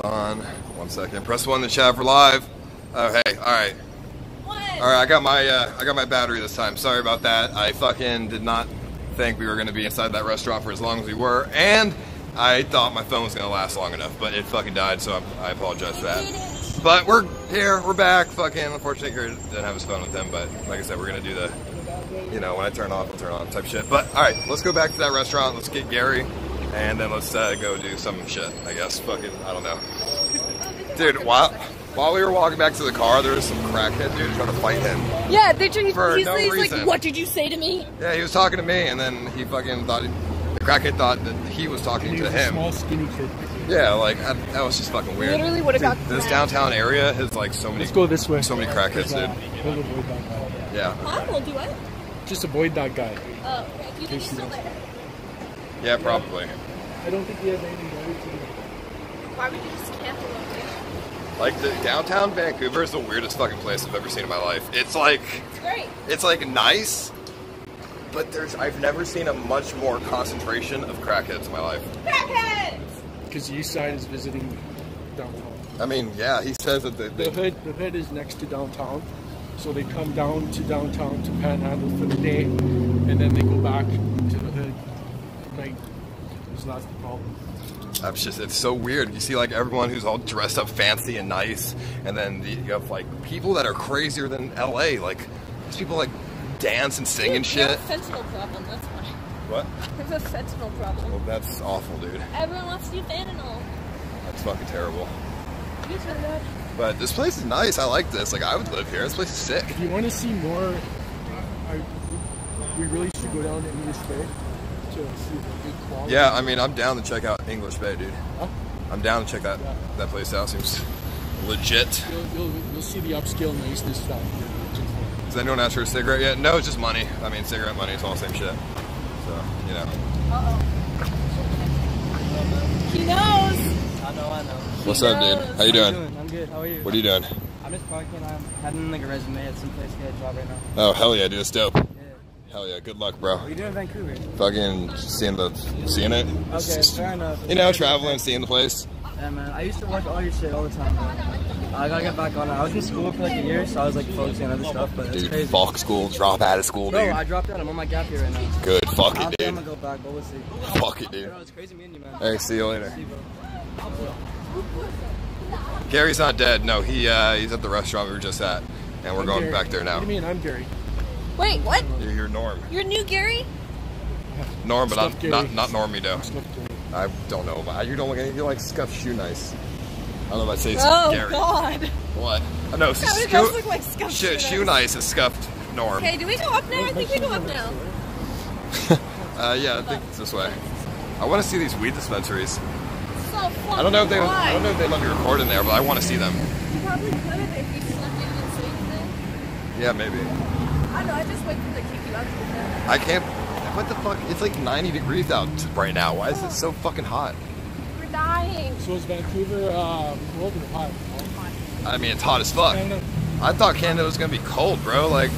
on. One second. Press one to chat for live. Oh hey, all right. What? All right, I got my uh, I got my battery this time. Sorry about that. I fucking did not think we were gonna be inside that restaurant for as long as we were, and I thought my phone was gonna last long enough, but it fucking died. So I, I apologize for that. But we're here, we're back. Fucking unfortunately, Gary didn't have his phone with him, but like I said, we're gonna do the, you know, when I turn off, I'll turn on type shit. But all right, let's go back to that restaurant. Let's get Gary, and then let's uh, go do some shit. I guess. Fucking, I don't know. Dude, while while we were walking back to the car, there was some crackhead dude trying to fight him. Yeah, they he's, For he's, no he's reason. like, what did you say to me? Yeah, he was talking to me, and then he fucking thought he, the crackhead thought that he was talking He to was a him. small, skinny kid. Yeah, like I, that was just fucking weird. Literally would've got This smacked. downtown area has like so many. Let's go this way. So many crackheads, dude. we'll avoid that guy. Yeah, Huh? We'll do what? Just avoid that guy. Oh, okay. You think he's still there? yeah, probably. I don't think he has anything better to do. Why would you just camp alone? Like the downtown Vancouver is the weirdest fucking place I've ever seen in my life. It's like It's great. it's like nice, but there's I've never seen a much more concentration of crackheads in my life. Crackheads! Because the East Side is visiting downtown. I mean, yeah, he says that they, The hood, the hood is next to downtown, so they come down to downtown to Panhandle for the day, and then they go back to the hood at night. So that's the problem. That's just it's so weird. You see like everyone who's all dressed up fancy and nice, and then the, you have like people that are crazier than LA. Like these people like dance and sing and We shit. have a fentanyl problem, that's why. What? We have a fentanyl problem. Well, that's awful, dude. Everyone wants to do fentanyl. That's fucking terrible. You said that. But this place is nice. I like this. Like I would live here. This place is sick. If you want to see more, uh, I, we really should go down to English Bay to see the good quality. Yeah, I mean, I'm down to check out English Bay, dude. Huh? I'm down to check that Yeah. that place out. Seems legit. You'll, you'll, you'll see the upscale niceness that we're Does anyone ask for a cigarette yet? No, it's just money. I mean, cigarette money. It's all the same shit. So you know. Uh oh. He knows! I know, I know. What's up, dude? How you doing? I'm good. How are you? What are you doing? I'm just parking. I'm having like a resume at some place to get a job right now. Oh hell yeah, dude. It's dope. Hell yeah. Good luck, bro. What are you doing in Vancouver? Fucking seeing the seeing it. Okay, fair enough. You know, traveling, seeing the place. Yeah, man. I used to watch all your shit all the time. Man. I gotta get back on it. I was in school for like a year, so I was like focusing on other stuff, but Dude, crazy. Falk school, drop out of school, Bro, dude. I dropped out. I'm on my gap year right now. Good. Fuck it, dude. I'm gonna go back, but we'll see. Fuck it, dude. Bro, it's crazy meeting you, man. Hey, see you later. See you. Gary's not dead. No, he uh, he's at the restaurant we were just at, and we're going back there now. What do you mean? I'm Gary. Wait, what? You're, you're Norm. You're new Gary? Norm, but Stuff not, Gary. not not Normie though. I don't know. But you don't look anything like scuffed Shoenice. I don't know if I'd say Oh, Gary. God. What? Oh, no, That scu- does look like scuffed shoe, shoe Shoenice is scuffed Norm. Okay, do we go up now? I think we go up now. Uh, yeah, I think it's this way. I want to see these weed dispensaries. So fucking I don't know if they why? I don't know if they let me record in there, but I want to see them. You probably could if you snuck in and saved them. Yeah, maybe. I know, I just wait for them to kick you out. to the front. I can't. What the fuck? It's like 90 degrees out right now. Why is it so fucking hot? We're dying. So is Vancouver uh, cold or hot? I mean, it's hot as fuck. Canada? I thought Canada was gonna be cold, bro. Like,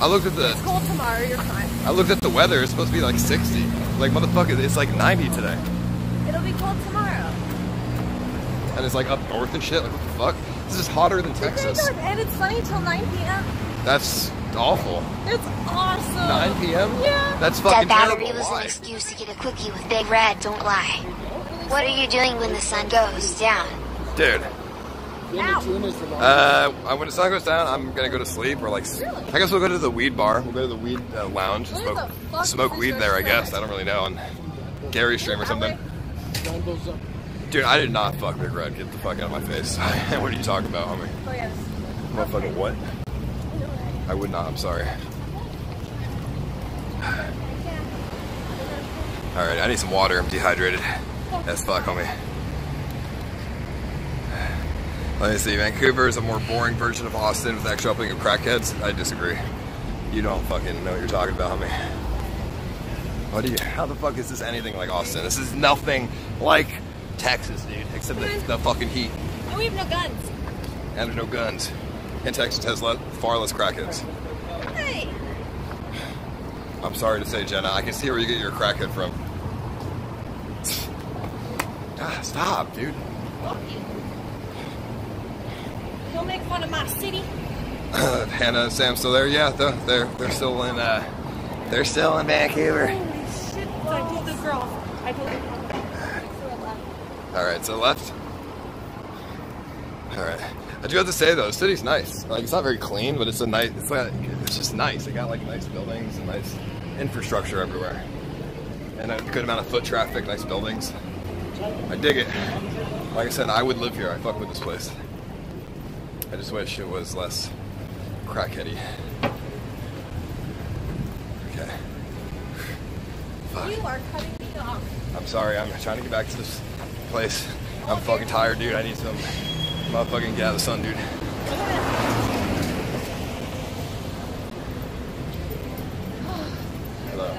I looked at the It's cold tomorrow, you're fine. I looked at the weather. It's supposed to be like 60. Like, motherfucker, it's like 90 today, It'll be cold tomorrow. and it's like up north and shit. Like, what the fuck? This is hotter than Texas. And it's sunny till 9 p.m. That's awful. It's awesome. 9 p.m. Yeah. That's That fucking battery terrible. was an Why? excuse to get a quickie with Big Red, don't lie. What are you doing when the sun goes down? Dude. Ow. Uh, when the sun goes down, I'm gonna go to sleep or like. I guess we'll go to the weed bar. We'll go to the weed uh, lounge and smoke the smoke weed this there. I guess? I don't really know on Gary stream or something. Down goes up. Dude, I did not fuck Big Red. Get the fuck out of my face. what are you talking about, homie? Oh, yes. Motherfucking what? I would not. I'm sorry. All right, I need some water. I'm dehydrated. That's fuck, homie. Let me see. Vancouver is a more boring version of Austin with extra helping of crackheads. I disagree. You don't fucking know what you're talking about, homie. What do you? How the fuck is this anything like Austin? This is nothing like Texas, dude, except the, the fucking heat. And we have no guns. And there's no guns. And Texas has le- far less crackheads. Hey. I'm sorry to say, Jenna, I can see where you get your crackhead from. ah, stop, dude. Fuck you. make fun of my city. Hannah and Sam still there? Yeah, they're they're, they're still in uh, they're still in Vancouver. Holy shit! I told the girl. I told the All right, so left. All right. I do have to say though, the city's nice. Like it's not very clean, but it's a nice. It's like it's just nice. They got like nice buildings and nice infrastructure everywhere, and a good amount of foot traffic. Nice buildings. I dig it. Like I said, I would live here. I fuck with this place. I just wish it was less crackheady. Okay. Fuck. You are cutting me off. I'm sorry, I'm trying to get back to this place. I'm fucking tired, dude. I need some motherfucking get out of the sun, dude. Hello.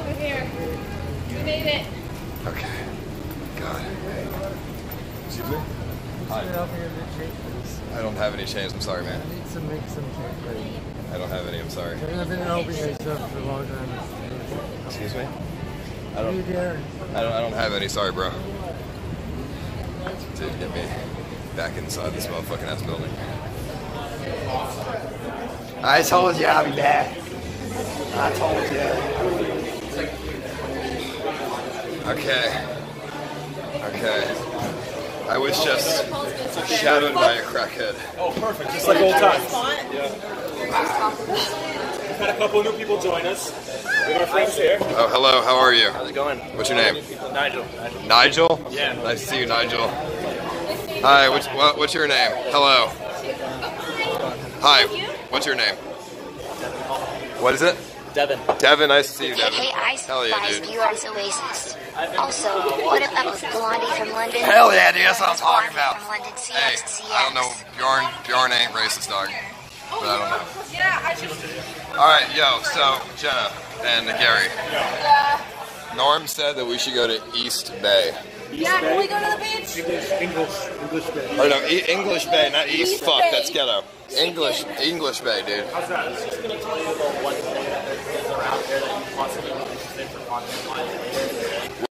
Over here. We made it. Okay. God. Excuse me? Hi. I don't have any change. I'm sorry, man. I need to make some change. I don't have any. I'm sorry. I've been helping yourself for a long time. Excuse me? I What are you don't. I don't. I don't have any. Sorry, bro. Dude, get me back inside this motherfucking ass building. I told you I'll be back. I told you. Okay. Okay. I was just shadowed by a crackhead. Oh, perfect. Just like old times. We've had a couple of new people join us. We have our friends here. Oh, hello. How are you? How's it going? What's your name? Nigel. Nigel? Yeah. Nice to see you, Nigel. Hi, what's, what, what's your name? Hello. Hi, what's your name? What is it? Devin. Devin, nice to see you, Devin. AKA I Hell yeah, supervise dude. Bjorn's Oasis. Also, what up with Blondie from London? Hell yeah, dude, that's what I'm talking about. From London CX Hey, CX. I don't know, Bjorn, Bjorn ain't racist, dog. But I don't know. Yeah, I just. Alright, yo, so, Jenna and Gary. Norm said that we should go to East Bay. Yeah, can we go to the beach? English, English, English Bay. Or no, e- English Bay, not East. East Fuck, Bay. that's ghetto. English, English Bay, dude. How's that? It's just going to tell you about one thing that is around there that you possibly be interested for content wise.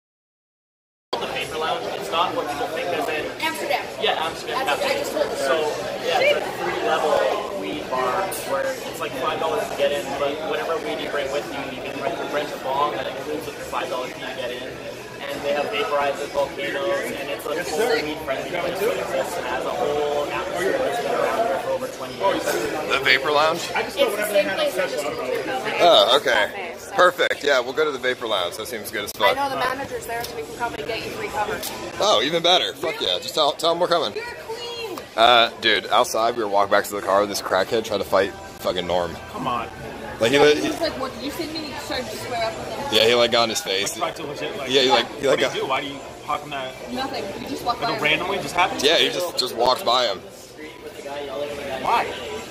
The Vapor Lounge, it's not what people think as in, Amsterdam. yeah, Amsterdam. That's what I just told you. So, yeah, it's a three level weed bar where it's like $5 to get in, but whatever weed you bring with you, you can rent, rent a bomb that includes with the $5 fee to get in. And they have vaporizers, volcanoes, and it's a full weed friendly place that exists and has a whole atmosphere that's been around here for over 20 years. The Vapor Lounge? It's the same place I just told you about. Oh, okay. Perfect. Yeah, we'll go to the Vapor Lounge. That seems good as I know the manager's there, so we can probably get you free cover. Oh, even better. Fuck yeah. Just tell, tell them we're coming. You're clean. Uh, dude, outside we were walking back to the car. With this crackhead tried to fight fucking Norm. Come on. Like he, he He's like, what, did you see me? He started to square up with him. yeah, he like got in his face. Tried to legit, like, Yeah, he like he like what do you do? Why do you, how come that, Nothing. We just walked by like, him. randomly just happened? yeah, he just just walked by him. Why?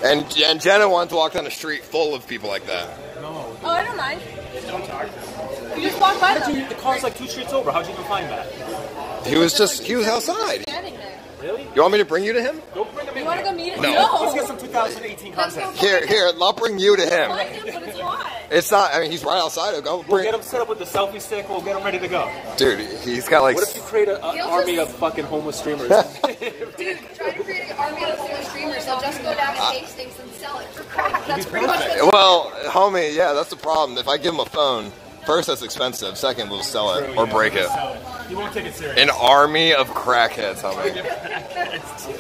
And and Jenna wanted to walk down the street full of people like that. No. Oh, I don't mind. Don't talk. You just walked by them. The car's like two streets over. How'd you even find that? He was just he was outside. Standing there. Really? You want me to bring you to him? Go bring him in You want to go meet him? No. Let's get some 2018 Let's content. Here, here, I'll bring you to him. find him, but it's hot. It's not. I mean, he's right outside. I'll go We'll get him set up with the selfie stick. We'll get him ready to go. Dude, he's got like. What if you create an army just- of fucking homeless streamers? Dude, try to create an army of homeless streamers. They'll just go down to Hastings and sell it for crack. That's pretty much what Well, homie, yeah, that's the problem. If I give him a phone, first that's expensive. Second, we'll sell it or break it. You won't take it serious. An army of crackheads, homie.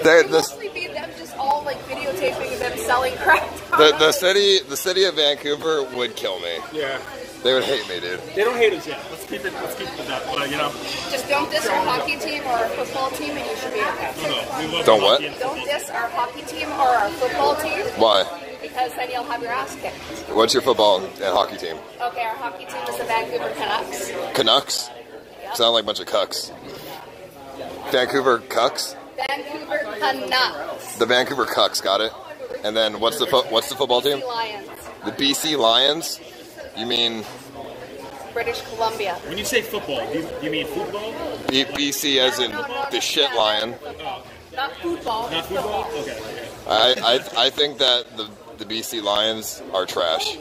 They're, It'll the, mostly be them just all like videotaping them selling crack. the, the city, the city of Vancouver would kill me. Yeah. They would hate me, dude. They don't hate us yet. Let's keep it. Let's keep it that. But you know, Just don't diss our hockey team or our football team, and you should be okay. no, no. We love Don't hockey what? and Don't football. diss our hockey team or our football team Why? Because then you'll have your ass kicked. What's your football and hockey team? Okay, our hockey team is the Vancouver Canucks. Canucks? Sound like a bunch of cucks. Vancouver cucks? Vancouver Canucks. The Vancouver cucks, got it. And then what's the fo- what's the football team? Lions. The BC Lions. You mean British Columbia. When you say football, do you, you mean football? B- BC as in the shit lion? Not football. Not football? Okay. okay. I, I, I think that the, the BC Lions are trash.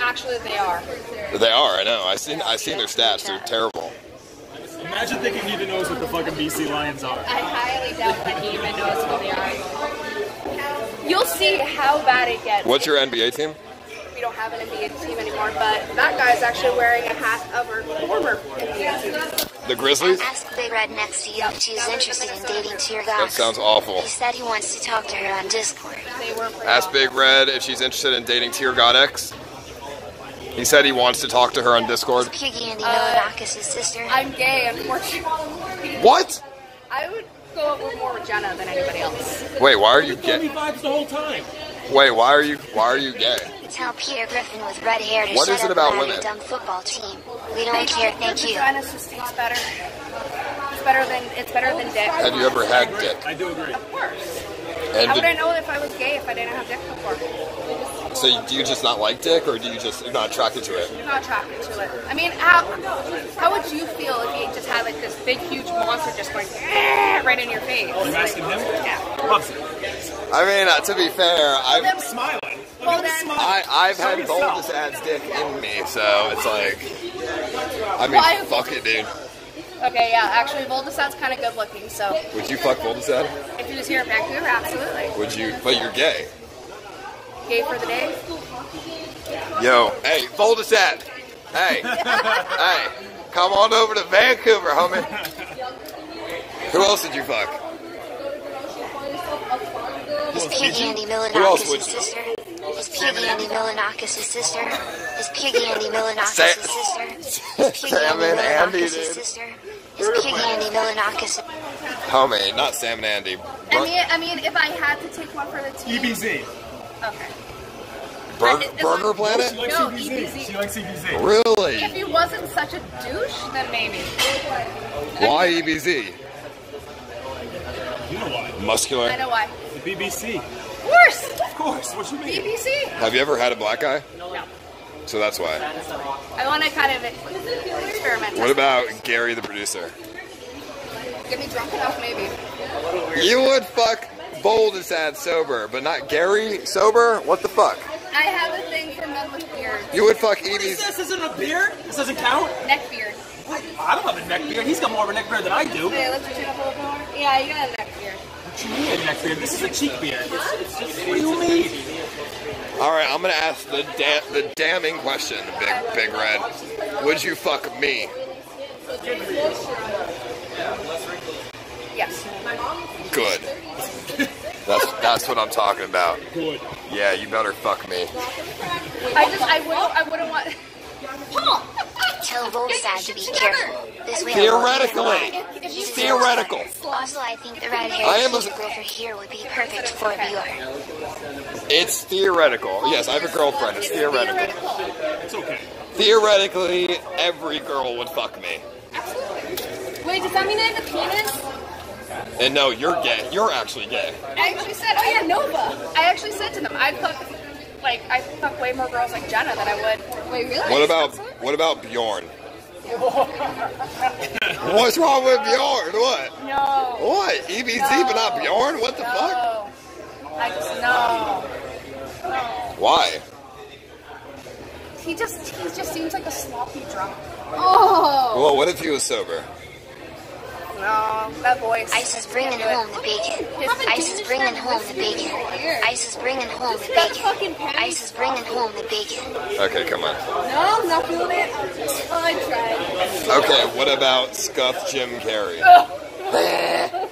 Actually, they are. They are. I know. I seen. I seen their stats. They're terrible. Imagine thinking he even knows what the fucking BC Lions are. I highly doubt that he even knows who they are. You'll see how bad it gets. What's your NBA team? We don't have an NBA team anymore, but that guy's actually wearing a hat of our former NBA team. The Grizzlies? Ask Big Red next to you if she's interested in dating Tear That sounds awful. He said he wants to talk to her on Discord. They were pretty Ask. Big Red if she's interested in dating Tear God X. He said he wants to talk to her on Discord. Piggy Andy Uh, Milonakis' sister. I'm gay, unfortunately. What? I would go with more with Jenna than anybody else. Wait, why are you Funny gay? vibes the whole time. Wait, why are you why are you gay? Tell Peter Griffin with red hair to What shut is it up about about women? dumb football team. We don't care, thank you. Vagina just tastes better. It's better than it's better than dick. Have you ever had dick? I do agree. Of course. And How would I know if I was gay if I didn't have dick before? So you- do you just not like dick, or do you just you're not attracted to it? I'm not attracted to it. I mean, how how would you feel if you just had like this big, huge monster just going "Eh," right in your face? You asking him? Yeah. Loves it. I mean, uh, to be fair, I'm Then- Smiling. Well then, I, I've had Show yourself. Boldest Ad's dick in me, so it's like, I mean, Why- fuck it, dude. okay, yeah. Actually, Voldemort's kind of good looking, so Would you fuck Boldest Ad? if he was here in Vancouver, absolutely. Would you? But you're gay. Gay for the day. Yo, hey, Boldest Ad. Hey, hey, come on over to Vancouver, homie. Who else did you fuck? Is Piggy Andy Who else Milonakis' his you? sister? Is Piggy Andy Milonakis' sister? Is Piggy Andy Milonakis' Sam- sister? Is Piggy Sam Andy and Andy, Milonakis' dude. sister? Is Piggy Andy Milonakis' Homie, not Sam and Andy. I mean, I mean, if I had to take one for the team, EBZ. Okay. Bur- Is- is Burger it- Planet? She likes No, EBZ. EBZ. She likes EBZ. If he wasn't such a douche, then maybe. Why E EBZ? You know why? Muscular? I know why. The BBC. Of course, Of course. What do you mean? BBC. Have you ever had a black guy? No, So that's why. I want to kind of experiment. What about Gary, the producer? Get me drunk enough, maybe. You would fuck Boldest Ad sober, but not Gary sober? What the fuck? I have a thing for men with beards. You would fuck What is EBZ. this? Isn't a beard? This doesn't count? Neck beard. I don't have a neck beard. He's got more of a neck beard than I do. Okay, let's chin up a little more. Yeah, you got a neck beard. What do you mean a neck beard? This is a cheek beard. What do you mean? All right, I'm gonna ask the da- the damning question, Big Big Red. Would you fuck me? Yes. Good. That's that's what I'm talking about. Good. Yeah, you better fuck me. I just, I wouldn't, I wouldn't want. Paul. Tell Volstad to be careful. This way Theoretically. If you Theoretical. Also, I think the red I am hair a- Peter here would be perfect for viewer. It's theoretical. Yes, I have a girlfriend. It's theoretical. It's okay. Theoretically, every girl would fuck me. Absolutely. Wait, does that mean I have a penis? And no, you're gay. You're actually gay. I actually said, oh yeah, Nova. I actually said to them, I'd fuck, like, I fuck way more girls like Jenna than I would. Wait, really? What about what about Bjorn? What's wrong with Bjorn? What? No. What? EBZ but not Bjorn? What the fuck? No. I just no. Why? He just he just seems like a sloppy drunk. Oh Well, what if he was sober? No, that voice. Ice is bringing home the bacon. Ice is bringing home the bacon. Ice is bringing home the bacon. Ice is bringing home the bacon. Okay, come on. No, I'm not feeling it. Oh, I tried. Okay, what about Scuff Jim Carrey?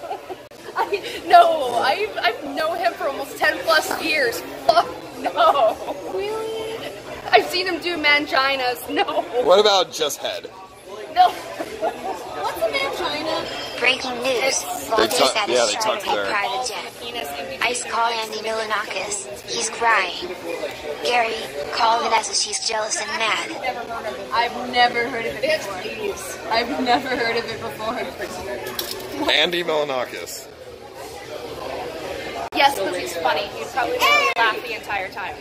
I, no, I I know him for almost ten plus years. Fuck no. Really? I've seen him do manginas. No. What about Just Head? No. What's a mangina? Breaking news. They Walter's tuck- at yeah, they tucked their- private jet. Penis in between. Ice call Andy Milonakis. He's crying. Gary, call Vanessa. She's jealous and mad. I've never heard of it before. I've never heard of it before. Andy Milonakis. Yes, because he's funny. He'd probably make me laugh the entire time.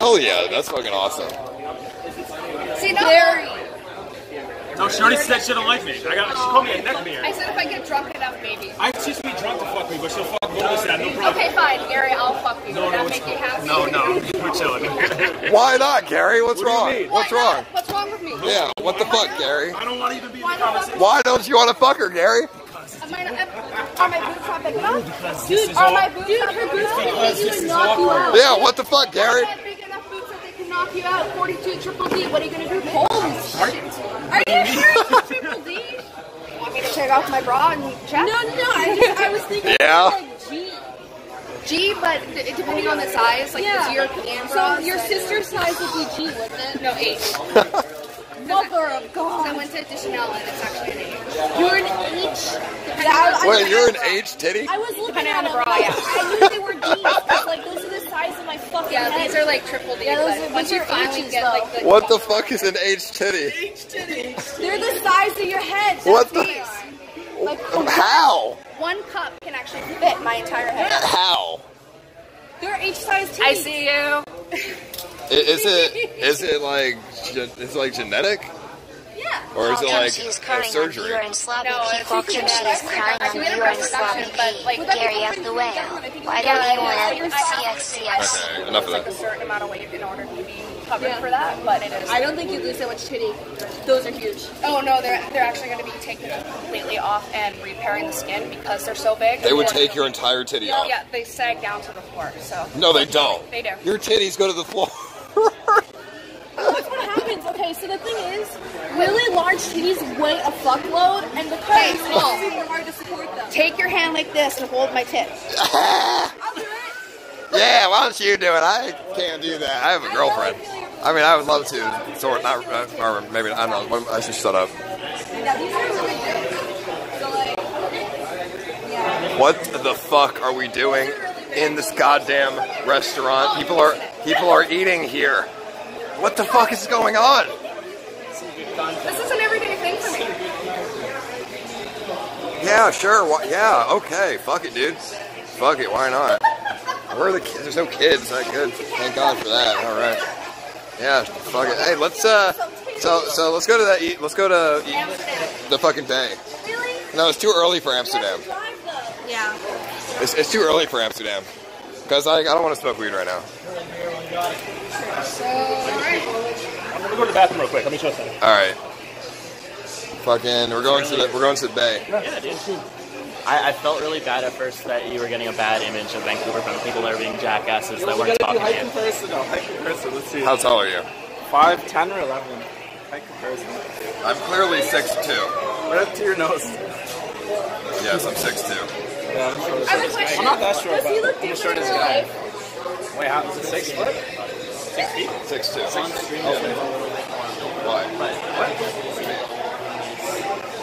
Hell yeah, that's fucking awesome. See, no. Very. No, she already said she don't like me. I got. She called me a neck beard. I said if I get drunk enough, maybe. I she should be drunk to fuck me, but she'll fuck both of us. No problem. Okay, fine, Gary. I'll fuck you. No, Would no, that it's- make you happy? no, no, we're chilling. Why not, Gary? What's What do you wrong? mean? What's Why not? wrong? What's wrong with me? Yeah, what the fuck, Gary? I don't want to even be in Why the not? conversation. Why don't you want to fuck her, Gary? Am I not, Are my boobs not big enough? Because Dude, are my boobs Dude, not her big boobs enough? can Because hit you this and is knock you out. Yeah, what the fuck, Gary? I have big enough boobs that they can knock you out. 42 triple D. What are you gonna do? Holy shit. Are you sure it's triple D? Want me to take off my bra and check? No, no, I, just, I was thinking Yeah. like G. G, but d- depending on the size, like Yeah. the European So your sister's size would be G, wouldn't it? No, H. Mother of So I went to Deschanel and it's actually an H. You're an H. Yeah, I- Wait, you're an H titty? I was looking at on the them. bra, like, yeah. I knew they were D's. 'cause, like those are the size of my fucking Yeah, head. these are like triple D. Yeah, those but are- once those you are finally H's get though. like the What the fuck is an H titty? They're the size of your head. What the- Like um, How? one cup can actually fit my entire head. How? they're H size titties. I see you. I- Is it is it like gen- is it like genetic Yeah. or is it um, like she's a crying on surgery? urine sloppy No, pee it's while just Kimchi genetic. is crying on We had a urine reproduction, sloppy but, pee? like, Gary F the whale. Why don't you want yeah. CXCX? Okay, enough of like a that. certain amount of weight in order to be covered Yeah. for that, but it is. I don't think you lose that much titty. Those are huge. Oh no, they're they're actually going to be taking it completely off and repairing the skin because they're so big. They would take your entire titty off. Yeah, they sag down to the floor. So No, they don't. They do. Your titties go to the floor. That's what happens. Okay, so the thing is, really large titties weigh a fuckload, and because Hey, it's small. super hard to support them. Take your hand like this and hold my tits. I'll do it. Yeah, why don't you do it? I can't do that. I have a girlfriend. I mean, I would love to. Sort not, uh, or maybe I don't know. I should shut up. Yeah, these are really good. So like, yeah. What the fuck are we doing in this goddamn restaurant? People are people are eating here. What the fuck is going on? This is an everyday thing for me. Yeah, sure. Why, yeah, okay. Fuck it, dude. Fuck it. Why not? Where are the kids? There's no kids. That good. Thank God for that. All right. Yeah. Fuck it. Hey, let's uh. So so let's go to that. Let's go to the fucking. Really? No, it's too early for Amsterdam. Drive though. Yeah. It's, it's too early for Amsterdam. Because I, I don't want to smoke weed right now. I'm gonna go to the bathroom real quick. Let me show you something. All right. Fucking, we're going to the we're going to the bay. Yeah, dude. I, I felt really bad at first that you were getting a bad image of Vancouver from people that are being jackasses that weren't talking to you. comparison though. Height comparison. Let's see. How tall are you? Five, ten, or eleven? Height comparison. I'm clearly six two. Right up to your nose. Yes, I'm six two. Yeah, I'm short. I have a question. I'm not that short, Does he but look I'm the different in guy. life? Wait, how is it six foot? Six feet. Six two. Why? What?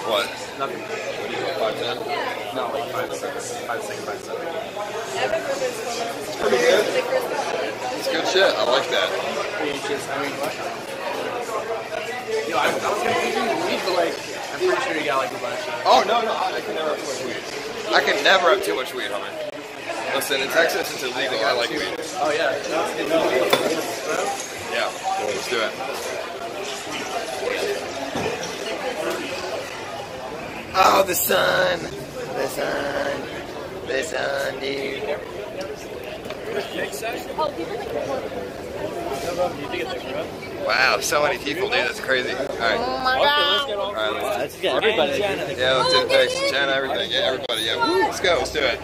What? Nothing. Five ten. Yeah. No, like five six, five six, five seven. It's pretty good It's good shit. I like that. I? Yo, I, I was gonna give you weed, but like, I'm pretty sure you got like a bunch. Oh no no, I can never have too weed. I can never have too much weed, homie. Listen, in Texas it's illegal. I like weed. Oh yeah. Yeah, let's do it. Oh, the sun, the sun, the sun, dude. Wow, so many people, dude. That's crazy. All right. Oh my god. All right, let's Let's get everybody. Yeah, let's do it. Thanks, Jenna, everything. Yeah, everybody. Yeah, Woo, let's go. Let's do it.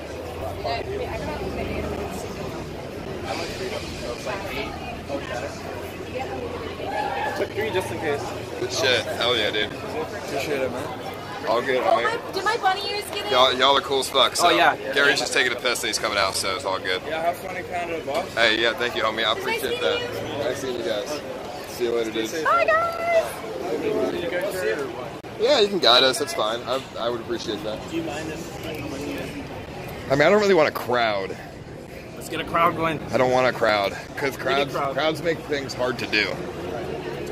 Took three just in case. Good shit. Hell yeah, dude. Appreciate it, man. All good, Oh, homie. my, did my bunny ears get in? Y'all, y'all are cool as fuck. So Oh, yeah. Gary's just taking a piss and he's coming out, so it's all good. Yeah, have fun in Canada, boss. Hey, yeah, thank you, homie. I appreciate that. Nice seeing you guys. See you later, dude. Hi guys. You guys see it or what? Yeah, you can guide us. That's fine. I, I would appreciate that. Do you mind if I come in here? I mean, I don't really want a crowd. Let's get a crowd going. I don't want a crowd because crowds crowd. crowds make things hard to do.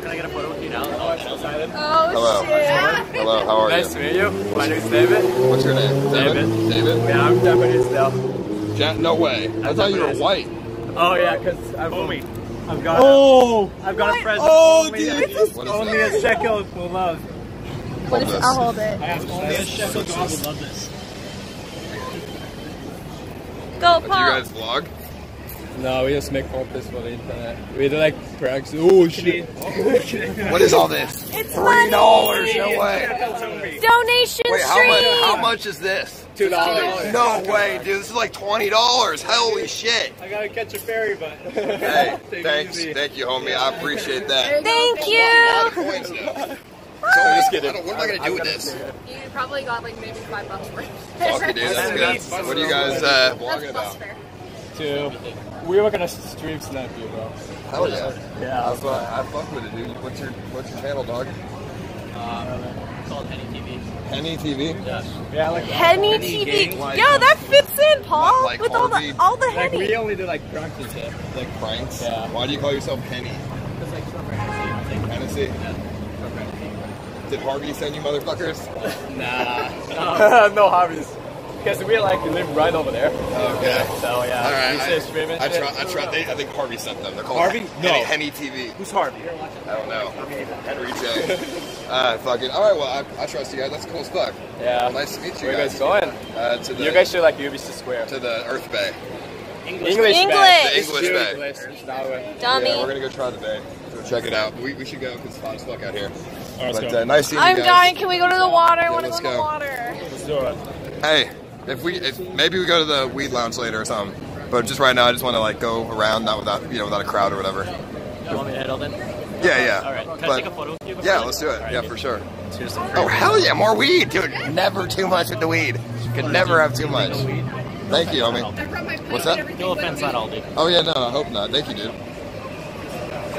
Can I get a photo with you now? Oh, I'm excited. Oh Hello. shit. Hello, how are Nice you? Nice to meet you. My name's David. What's your name? David. David? Yeah, I'm Japanese still. Ja- no way. I I'm thought you were white. Oh yeah, cause I've Homie. I've got oh I've got a friend. Oh, only, dude. What is only that? a shekel will love. Hold this. I'll hold it. Only a shekel God will love this. Go, Do you guys vlog? No, we just make contests for the internet. We do like pranks. Oh shit. What is all this? It's Three dollars? No way. Donation Wait, how stream. much? How much is this? Two dollars. No way, dude. This is like twenty dollars. Holy shit. I gotta catch a ferry, but. Hey, thanks, thank you, homie. I appreciate that. Thank A lot of you. coins. So I'm just kidding. What am I gonna do with this? You probably got like maybe five bucks for it. Fuck dude. That's good. What are you guys uh, That's vlogging about? Two. We were gonna stream Snap you, bro. Hell yeah. Yeah. I, fuck, I fuck with it, dude. What's your What's your channel, dog? It's called Penny TV. Penny TV. Yeah, Yeah, like Henny TV. Yo, that fits in, Paul. Like with all the all the like we only do like pranks and shit. Like pranks. Yeah. Why do you call yourself Penny? Because like from Hennessy. Hennessy. Did Harvey send you motherfuckers? Nah. no hobbies. Because we like live right over there. Okay. So yeah. All right. We say stream I, I, shit. try, I, try, they, I think Harvey sent them. They're called Harvey? Henny, No. Henny TV. Who's Harvey? I don't know. Henry J. uh, fucking. All right. Well, I, I trust you guys. That's cool as fuck. Yeah. Well, nice to meet you Where you guys. guys going? Uh, to the You guys should like UBC Square. to the Earth Bay. English. English. The English Bay. English. It's that way. Dummy. Yeah, we're gonna go try the bay. Go check it out. We, we should go because it's hot as fuck out here. let's but go. uh, nice seeing I'm you guys. dying. Can we go to the water? I want to let's go to the go. water. Let's do it. Hey, if we if maybe we go to the weed lounge later or something. But just right now, I just want to like go around, not without you know without a crowd or whatever. You want me to head out then? Yeah, yeah. All right. Can I take a photo with you? Yeah, let's do it. Yeah, for sure. Oh hell yeah, more weed, dude! Never too much with the weed. You Could never have too much. Thank you, homie. I brought What's and that? No offense we- at all, dude. Oh yeah, no, I hope not. Thank you, dude.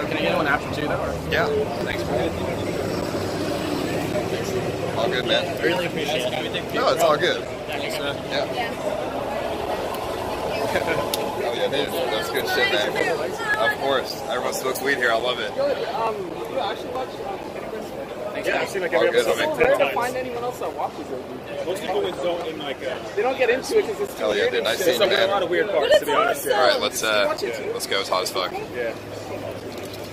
Can I get one after two, though? Yeah. Thanks, bro. All good, man. Really appreciate it. No, it's all good. Yeah. oh yeah, dude. That's good shit, man. Of course. Everyone smokes weed here. I love it. Yeah, um, um, I've seen like All every good, episode. homie. It's rare to find anyone else that watches it. Most people would zone in like a... They don't get into it because it's too Hell yeah, weird dude. Nice shit. seeing you, there a man. lot of weird parts, to be honest. All right, let's uh, let's go. It's hot as fuck. Yeah.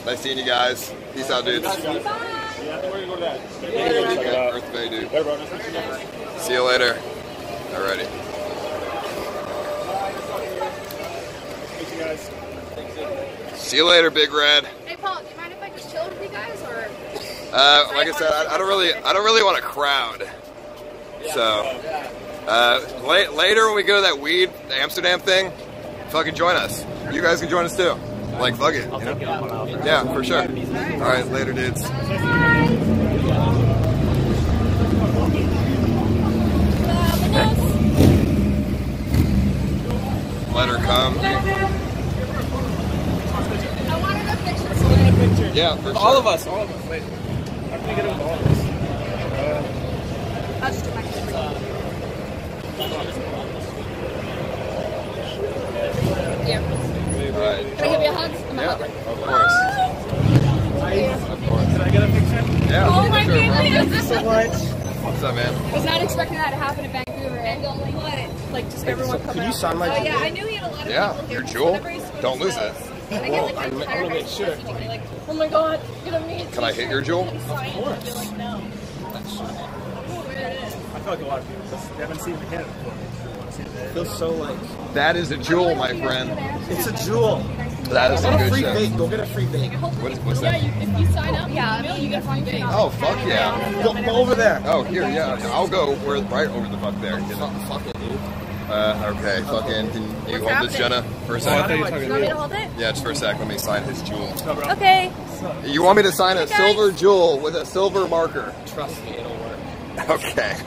Nice seeing you guys. Peace out, dudes. Yeah, we're gonna go to that. Check out Earth Bay, dude. Later, bro. Nice. See you later. Alrighty. Meet you guys. See you later, Big Red. Hey Paul, do you mind if I just chill with you guys or? Uh, like I said, I, I don't really, I don't really want a crowd. So, uh, la- later when we go to that weed the Amsterdam thing, fucking join us. You guys can join us too. Like, fuck it. You know? up on offer. Yeah, for sure. All right, later, dudes. Let her come. I wanted a picture. Yeah, for sure. All of us, all of us. Wait. How can we get involved in this? I'll just do my camera. Yeah. All right. Can I give you a hug? I'm a Yeah, of course. Of course. Can I get a picture? Yeah. Oh my for sure, bro. goodness! So much. What's up, man? Was not expecting that to happen in Vancouver. Eh? What? Like just everyone coming. Can you out. sign my Oh yeah, I knew he had a lot of Yeah, people your here. jewel. Whenever he's Don't lose it. And I get like I'm- my I'm gonna make sure. like, oh my god, you're gonna meet. Can I hit your jewel? Of course. Like, no. I feel like a lot of people just they haven't seen the Canada before. Feels so like That is a jewel, my friend. it's a jewel. That is Get a good free shit. bake. Go get a free bake. What is, what's Yeah, that? you, if you sign up, yeah, you get a free bake. Oh, fuck yeah. Go, go over there. Oh, here, yeah. I'll go where, right over the fuck there. Get it. Fuck it, dude. Uh, okay, fucking, can you hold this, Jenna, for a Oh, I sec? you You want me me. to hold it? Yeah, just for a sec. Let me sign his jewel. Okay. You want me to sign a guys. silver jewel with a silver marker? Trust me, it'll work. Okay.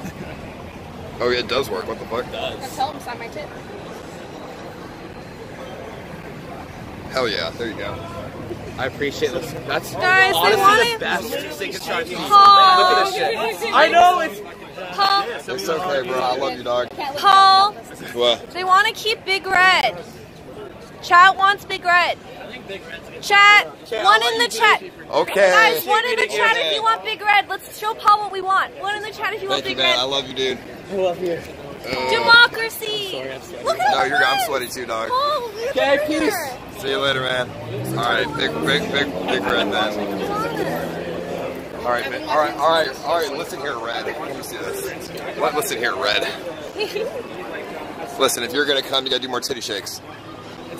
Oh, yeah, it does work. What the fuck? Just tell him to sign my tip. Hell yeah. There you go. I appreciate this. That's Guys, they honestly the best thing to try Paul. Look at this shit. I know it's. Paul. It's okay, bro. I love you, dog. Paul. What? They want to keep Big Red. Chat wants Big Red. Chat, one in the chat. Okay. Guys, one in the chat if you want Big Red. Let's show Paul what we want. One in the chat if you want Thank you, Big man. I love you, dude. I love you. Uh, Democracy. Look at no, you're. I'm sweaty too, dog. Paul, Okay, peace. See you later, man. All right, big, big, big, big red, man. All right, man. All right, all right, all right. Listen here, red. Let me see this. What? Listen here, red. Listen, if you're gonna come, you gotta do more titty shakes.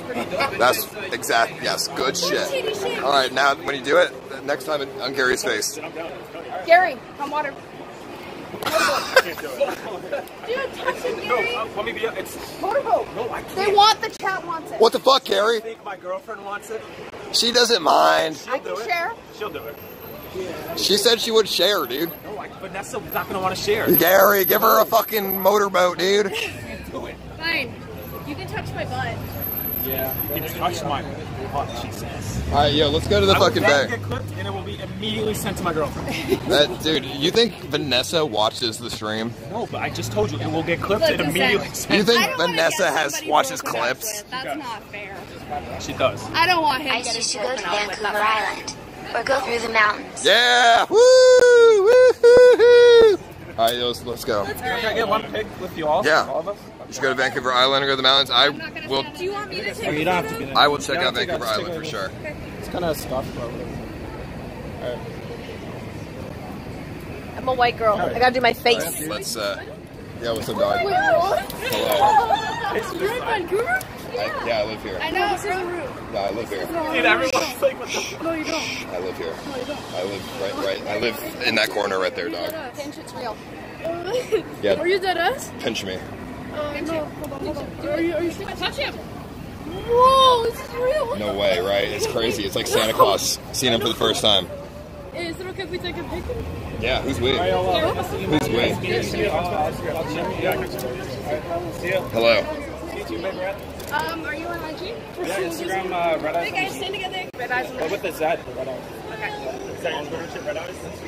That's exact. Yes, good shit. All right, now when you do it, next time on Gary's face. Gary, come water. I can't do it. Dude, touch it, Gary. uh, let me be. It's Motorboat. no, I can't. They want the chat wants it. What the fuck, Gary? I think my girlfriend wants it. She doesn't mind. I can share. She'll do it. She said she would share, dude. No, I, Vanessa not gonna want to share. Gary, give her a fucking motorboat, dude. do it. Fine. You can touch my butt. Yeah. You touch my butt, she says. All right, yo, let's go to the I fucking then bay. get clipped and it will be immediately sent to my girlfriend. That dude, you think Vanessa watches the stream? No, but I just told you it will get clipped and immediately sent. You think Vanessa has watches clips? with. That's not fair. She does. I don't want him Ice getting used to go to broken up with. Vancouver Island or go through the mountains. Yeah! Woo! Woo! All right, let's, let's go. Can I get one pic with you all? Yeah. All of us? You should go to Vancouver Island or go to the mountains. I will. Do you want me to take Oh, you don't have to be. I will check out Vancouver Island for it. sure. It's kind of stuff, but. Alright. I'm a white girl. I gotta do my face. Let's. uh Yeah, what's up, dog? Hello. You're in Vancouver? I, yeah, I live here. I know, it's really rude. No, I live here. Dude, everyone's like, what the No, you don't. I live here. I live right, right. I live in that corner right there, dog. Pinch, it's real. Yeah. Are you dead ass? Pinch me. Uh, no. Hold on, hold on. Are you, are you still touch him? Whoa, this is real. No way, right? It's crazy. It's like Santa Claus seeing him for the first time. Is it okay if we take a picture? Yeah, who's we? Who's we? Hello. Um, are you on IG? Yeah, Instagram, uh, Red Eyes. Hey guys, stand together. Red eyes. Oh, with the Z, Red Eyes. Is that your Red Eyes?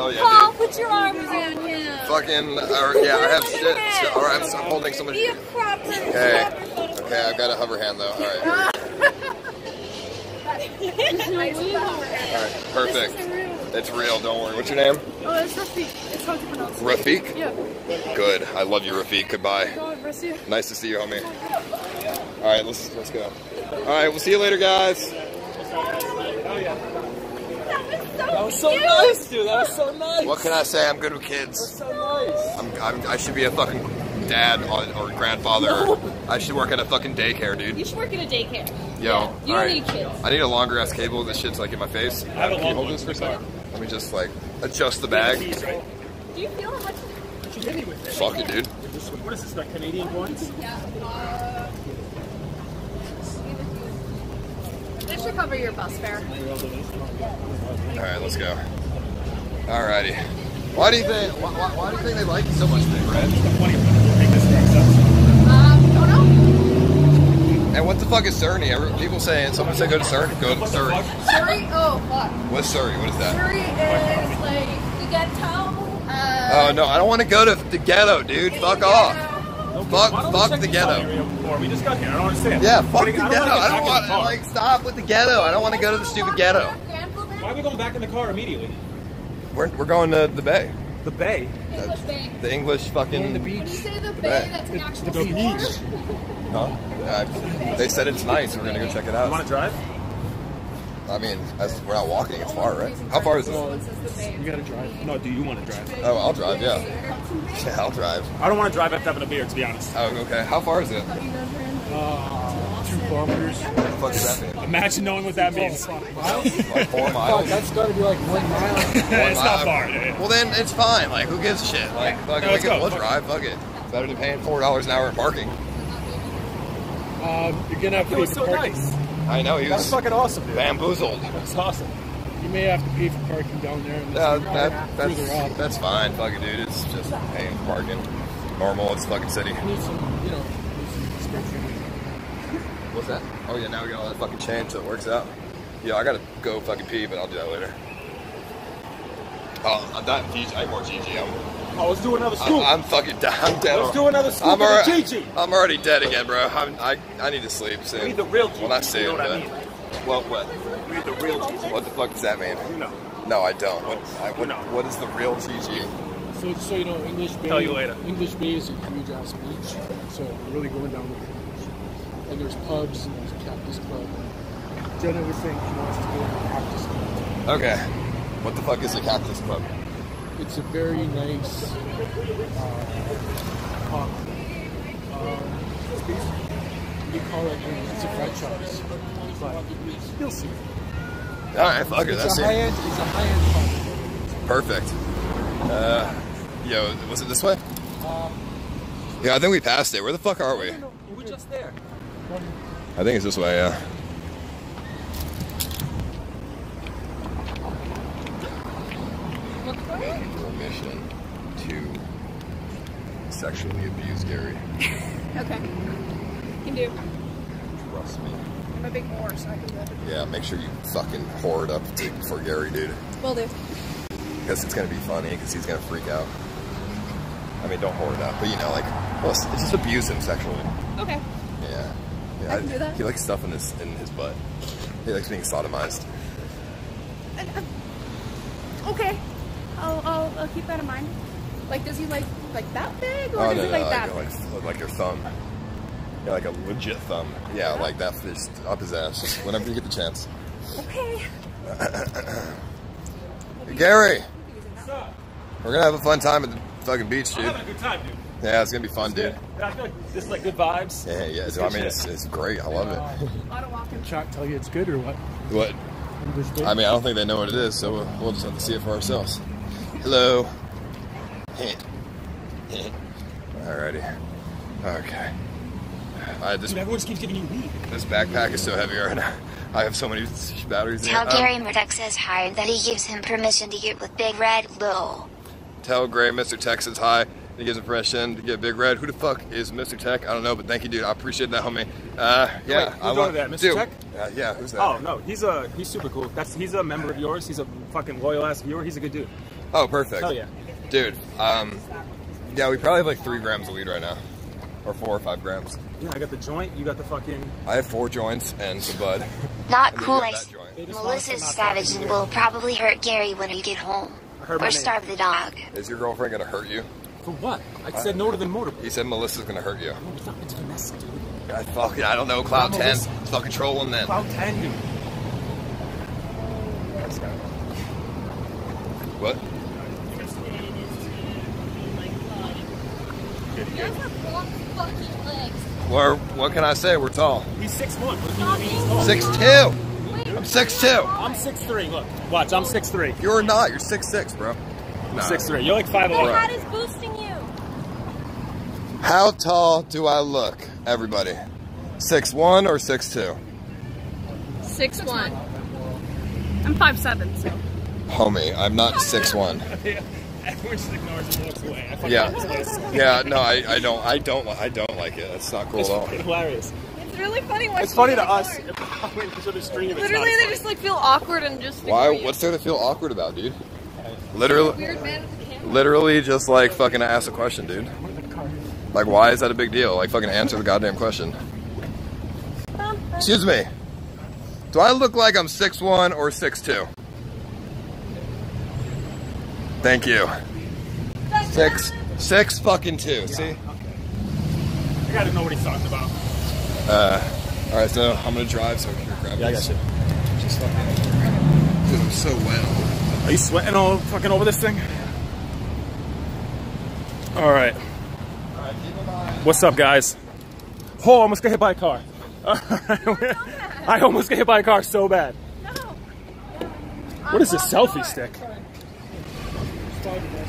Hell yeah, Paul, dude. put your arms around him. Fucking. Or, yeah, I have shit. So, or I'm, I'm holding somebody. Be a proper. Okay. Okay, I've got a hover hand though. All right. All right. Perfect. It's real. Don't worry. What's your name? Oh, it's Rafiq. It's hard to pronounce. Rafiq. Yeah. Good. I love you, Rafiq. Goodbye. God. Nice to see you, homie. All right, let's let's go. All right, we'll see you later, guys. That was so nice, dude. That was so nice. What can I say? I'm good with kids. That was So nice. I'm, I'm I should be a fucking dad or, or grandfather. I should work at a fucking daycare, dude. You should work in a daycare. Yo, You don't right. need kids. I need a longer ass cable. This shit's like in my face. I have a Can you long hold this for a second? Let me just like adjust the bag. Do you feel how much? Fuck it, dude. What is this, like Canadian coins? This should cover your bus fare. All right, let's go. Alrighty. Why do you think? Why, why, why do you think they like it so much, Big Red? Um, don't know. And what the fuck is Cerny? People saying someone said go to Cerny. Go to Surrey. Surrey? Oh, fuck. What's Surrey? What is that? Surrey is like, you get town. Uh, Oh no, I don't want to go to the ghetto, dude. Fuck off. Fuck, Why don't we fuck the the ghetto. We just got here. I don't understand. Yeah, fuck the ghetto. wanna get I don't want the like stop with the ghetto. I don't want to go to the stupid ghetto. Why are we going back in the car immediately? We're, we're going to the bay. The bay. English Bay. The English fucking When you say the bay. bay, that's an actual The beach. Huh? Uh, they said it's nice. We're gonna go check it out. You want to drive? I mean, that's, we're not walking. It's far, right? How far is it? You gotta drive. No, do you want to drive? Oh, I'll drive. Yeah. Yeah, I'll drive. I don't want to drive after having a beer, to be honest. Oh, okay. How far is it? Uh, two kilometers. What the fuck does that mean? Imagine knowing what that means. Like four miles? that's gotta be like one mile. it's not far. yeah, yeah. Well, then it's fine. Like, who gives a shit? Like, fuck it, we can, we'll Fuck drive. Fuck it. Better than paying four dollars an hour in parking. Um, you're gonna have to It pay was for so parking. nice. I know he That was was fucking awesome, dude. bamboozled. That's awesome. You may have to pay for parking down there. And No, that, that's that's fine. fucking dude. It's just paying for parking. Normal. It's fucking city. Need some, you know, need What's that? Oh yeah, now we got all that fucking change, so it works out. Yeah, I gotta go fucking pee, but I'll do that later. Oh, I'm not GG. I'm more GG. I'm, Oh, let's do another scoop. I'm, I'm fucking dead. I'm dead. Let's do another scoop I'm of the already, GG. I'm already dead again, bro. I'm, I I need to sleep soon. We need the real GG. Well, not soon, you know what but I mean? well, what? We need the real GG. What the fuck does that mean? You know. No, I don't. What, I, what, No. what is the real GG? So, so you know, English Bay. Tell you later. English Bay is a huge ass beach. So we're really going down the beach. And there's pubs and there's a cactus club. Jenna was saying she wants to go to a cactus club. Okay. What the fuck is a cactus club? It's a very nice uh, pub. Um, it's basically, they call it it's a French house. But you'll see. All right, fuck it. That's a it. end. It's a high end pub. Perfect. Uh, yo, was it this way? Um, Yeah, I think we passed it. Where the fuck are we? we're just there. I think it's this way, yeah. To sexually abuse Gary. Okay. Can do. Trust me. I'm a big whore, so I can do it. Yeah, make sure you fucking whore it up to, for Gary, dude. Will do. Because it's gonna be funny, because he's gonna freak out. I mean, don't whore it up, but you know, like, well, just abuse him sexually. Okay. Yeah. yeah I can do that. He likes stuff in his in his butt. He likes being sodomized. Uh, uh, okay. I'll, I'll, I'll keep that in mind. Like, does he like like that big, or Oh does no, he no, like like, that? like, like your thumb. Yeah, like a legit thumb. Yeah, like that, just up his ass. Just whenever you get the chance. Okay. Gary, we're gonna have a fun time at the fucking beach, I'm dude. having a good time, dude. Yeah, it's gonna be fun, dude. I feel like this is like good vibes. Yeah, yeah. It's So, I mean, it's, it's great. I love it. Can chat tell you it's good or what? What? I mean, I don't think they know what it is, so we'll, we'll just have to see it for ourselves. Hello. Alrighty. Okay. I this, Dude, everyone just keeps giving you weed. this backpack is so heavy right now. I have so many batteries in it. Tell Um, Gary Murdoch says hi and that he gives him permission to get with Big Red Low. Tell Gray Mr. Tech says hi. He gives him permission to get Big Red. Who the fuck is Mr. Tech? I don't know, but thank you, dude. I appreciate that, homie. Uh, yeah. Wait, I who's over want- there, Mr. dude, Tech? Uh, yeah, who's that? Oh no, he's a he's super cool. That's he's a member of yours. He's a fucking loyal ass viewer. He's a good dude. Oh, perfect. Hell yeah. Dude, um, yeah, we probably have like three grams of weed right now. Or four or five grams. Yeah, I got the joint. You got the fucking. I have four joints and some bud. Not cool. I. Melissa's savage and will probably hurt Gary when we get home. Or name. starve the dog. Is your girlfriend gonna hurt you? For what? I said no to the motorboat. He said Melissa's gonna hurt you. It's not. It's Vanessa, dude. I fucking I don't know. Cloud I'm ten. Melissa. Fucking troll him then. Cloud ten, dude. What? Well, what can I say? We're tall. He's six one. What do you he's tall? Six two. I'm six two. I'm six three. Look, watch. I'm six three. You're not. You're six six, bro. Nah. Six three. You're like five The Bro. hat is boosting you. How tall do I look, everybody? Six one or six two? Six one. I'm five seven, so. Homie, I'm not six one. Everyone just ignores and walks away. I fucking Yeah, love this place. yeah. No, I, I don't. I don't. I don't like it. That's not cool It's at all. fucking hilarious. It's really funny watching It's funny to ignore us. it. If we each other stream, Literally, they as just like feel awkward and just. Why? ignore you. What's there to feel awkward about, dude? Literally, Weird man with the camera. literally, just like fucking ask a question, dude. Like, why is that a big deal? Like, fucking answer the goddamn question. Excuse me. Do I look like I'm six one or six two? Thank you. Six, six fucking two. See? I gotta know what he's talking about. Uh, all right, so I'm gonna drive. So I can grab Yeah, I this? got you. Just fucking. Dude, I'm so wet. Are you sweating all fucking over this thing? All right. What's up, guys? Oh, I almost got hit by a car. I almost got hit by a car so bad. What is this selfie stick?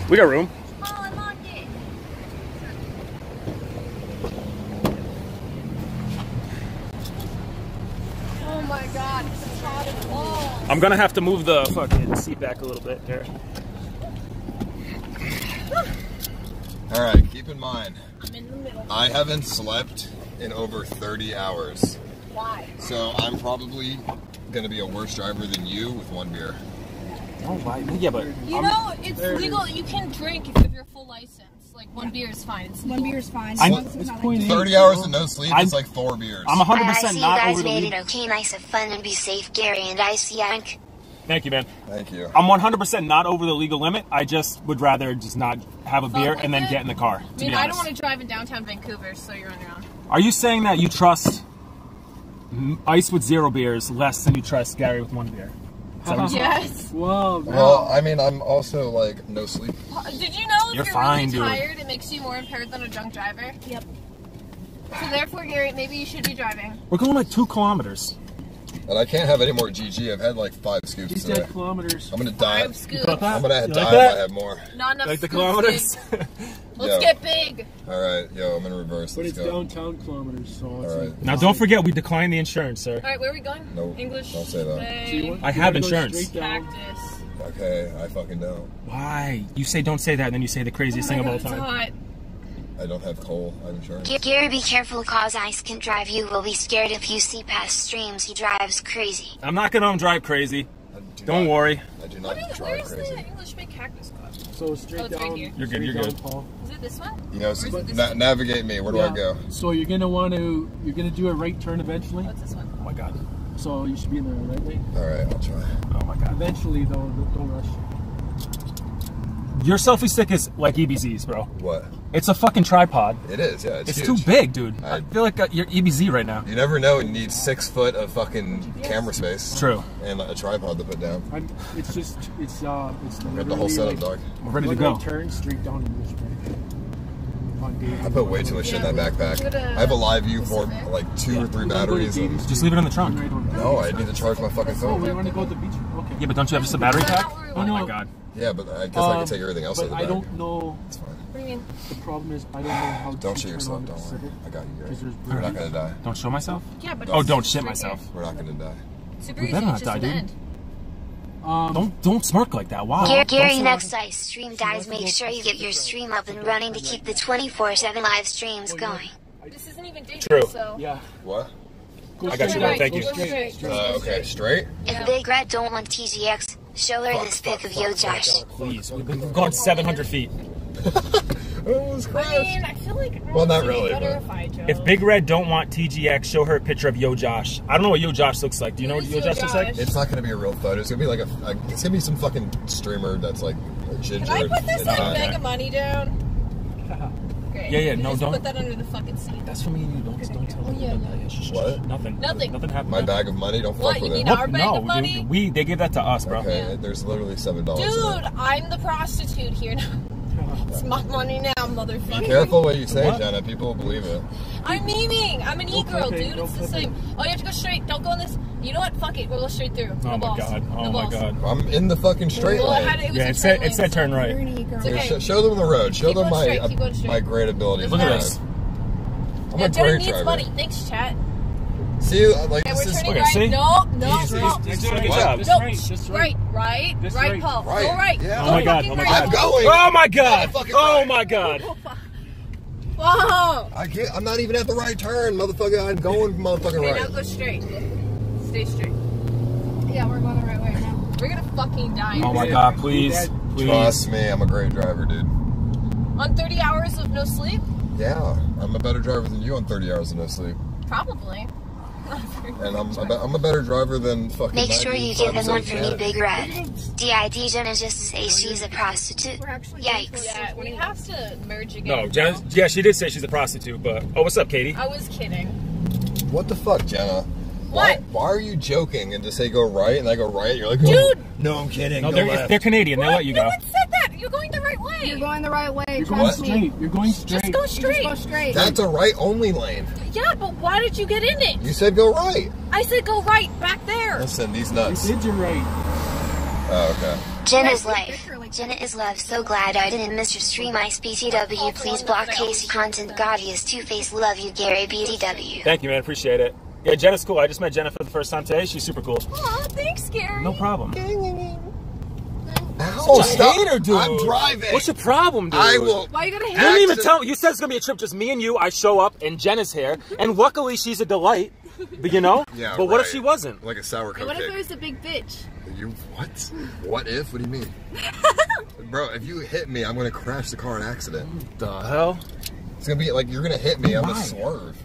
We got room. Oh my god, it's hot as balls. I'm gonna have to move the fucking seat back a little bit there. All right, keep in mind, I'm in the middle. I haven't slept in over 30 hours. Why? So I'm probably gonna be a worse driver than you with one beer. Oh, why? Yeah, but You know, it's legal. You can drink if you have your full license. Like one beer is fine. It's one beer is fine. I'm- As it's not like 30 hours of no sleep I'm- is like four beers. I'm 100% I see you not guys over the made lead. it okay, nice and fun, and be safe, Gary and Icy Yank. Thank you, man. Thank you. I'm 100% not over the legal limit. I just would rather just not have a Fuck beer with and then it. get in the car. I To mean, be I don't honest. want to drive in downtown Vancouver, so you're on your own. Are you saying that you trust m- Ice with zero beers less than you trust Gary with one beer? Is that what? Yes. Whoa, Well, I mean, I'm also like no sleep. Did you know if You're you're, fine, really dude. tired, it makes you more impaired than a drunk driver? Yep. So therefore, Gary, maybe you should be driving. We're going like two kilometers. And I can't have any more GG. I've had like five scoops He today. kilometers. I'm gonna die. Five scoops. I'm gonna You die like if? I have more. Not enough Like the scoops, kilometers? Let's Yo. get big. All right, yo, I'm in reverse. But Let's it's go. downtown kilometers, so it's All like, right. now don't forget we declined the insurance, sir. All right, where are we going? No, English. don't say that. So want- I have insurance. straight down? cactus. Okay, I fucking don't. Why? You say don't say that, and then you say the craziest Oh thing my of all God, it's time. Hot. I don't have coal. I have insurance. G- Gary, be careful, cause ice can drive you. Will be scared if you see past streams. He drives crazy. I'm not gonna drive crazy. I do Don't not- worry. I do not is, drive where's crazy. the English big cactus called? So straight Oh, it's right down. here. You're good, you're good. Paul. Is it this one? You know, Or this na- navigate me. Where do I go? So you're gonna want to, you're gonna do a right turn eventually. Oh, What's this one? Oh my god. So you should be in the right lane. All right, I'll try. Oh my god. Eventually, though, don't rush. Your selfie stick is like EBZ's, bro. What? It's a fucking tripod. It is. Yeah, it's, It's huge. too big, dude. I I- feel like uh, you're EBZ right now. You never know. You need six foot of fucking camera space. True. And a tripod to put down. I'm, it's just, it's uh, it's Got the whole setup, like dog. We're ready to go. turn straight down English Street. On I put way too much shit in that backpack. I have a live view for like two or three We're gonna go to batteries. And, Just leave it in the trunk. No, I need to charge my fucking Oh, we phone. want to go to the beach. Okay. Yeah, but don't you have just a battery pack? Oh, Oh my god. Yeah, but I guess I Um, can take everything else out of the I bag. don't know. It's fine. What do you mean? The problem is I don't know how. Don't to shoot turn yourself. on Don't worry. Pacific, I got you, Gary. 'cause We're not gonna die. Don't show myself? Yeah, but Oh, don't shit right myself. We're not gonna die. Super We better not die, dude. Um, Don't don't smirk like that. Wow. Gary, Gary next ice stream dies. Make sure you get your stream up and running to keep the 24/7 live streams going. This isn't even dangerous, True. so. yeah. What? Go I got you, straight. man. Thank Go you. straight. Uh, okay, straight. If Big Red don't want TGX, show her this pic of Yo Josh. Please. We've been going 700 feet. Oh, Almost I mean, I feel like Well, not really, but- if If Big Red don't want TGX, show her a picture of Yo Josh. I don't know what Yo Josh looks like. Do you know what Yo Yo Josh looks like? It's not gonna be a real photo. It's gonna be like a. a it's gonna be some fucking streamer that's like ginger. Can I put this and like hot. bag of money down? Great. Yeah, yeah, no, just don't- Put that under the fucking seat. That's for me and you. Don't, don't tell Oh, them. yeah, Yeah, yeah. shh, shh, What? shh. Nothing. Nothing. Nothing happened. My bag of money. Don't What, fuck you with need it. our bag no, of money? dude, we they gave that to us, bro. Okay, there's literally seven dollars. Dude, I'm the prostitute here now. It's my money now, motherfucker. Be careful what you say, What? Jenna. People will believe it. I'm memeing. I'm an e-girl, clip dude. don't It's the clip it. same. Oh, you have to go straight. Don't go in this. You know what? Fuck it. We'll go straight through. Oh no my balls. god. No Oh my balls. god. I'm in the fucking straight Well, I lane. had it, it was Yeah, a it said turn it said lane, turn so- right. It's Here, okay. sh- show them the road. Show Keep them my straight, keep going uh, my great abilities. Look at this. I'm Yeah, a Jenna great needs driver. money. Thanks, chat. See, uh, like Okay, this we're is turning Okay, right. see? No, no, Easy. no. He's doing a good job. Just No, right, just right, right. right, Just right, right. Paul. Right. Go right. Yeah. Oh my God, oh my right. I'm going. Oh my god. Oh my god. Whoa. I can't. I'm not even at the right turn, motherfucker. I'm going motherfucking Okay, right. now go straight. Stay straight. Yeah, we're going the right way now. We're gonna fucking die. Oh my god, please. Please. Trust me, I'm a great driver, dude. On 30 hours of no sleep? Yeah, I'm a better driver than you on 30 hours of no sleep, Probably. and I'm a, be- I'm a better driver than fucking. Make sure you give 95% him one for me, Big Red. DID Jenna just say she's a prostitute. Yikes. Yeah, we have to merge again. No, Jenna, yeah, she did say she's a prostitute, but oh, what's up, Katie? I was kidding. What the fuck, Jenna? What? Why, why are you joking and just say go right and I go right? You're like, oh, Dude! No, I'm kidding. No, go they're, left. they're Canadian. They'll let you no go. one said that. You're going the right way. You're going the right way. You're Trust going me. straight. You're going straight. Just go straight. Just go straight. That's a right only lane. Yeah, but why did you get in it? You said go right. I said go right back there. Listen, these You nuts. did your right. Oh, okay. Jenna's life. Jenna is love. So glad I didn't miss your stream. Ice BTW. Please block Casey content. God, he is two face. Love you, Gary BTW. Thank you, man. Appreciate it. Yeah, Jenna's cool. I just met Jenna for the first time today. She's super cool. Aw, thanks, Gary. No problem. Ow, oh, stop. hater, dude. I'm driving. What's your problem, dude? I will. Why you gotta hate You didn't even Accent- tell. You said it's gonna be a trip just me and you. I show up and Jenna's here, and luckily she's a delight. But you know. Yeah, But what if she wasn't? Like a sour What if it was a big bitch? You what? What if? What do you mean? Bro, if you hit me, I'm gonna crash the car in accident. The hell? It's gonna be like you're gonna hit me. I'm gonna swerve.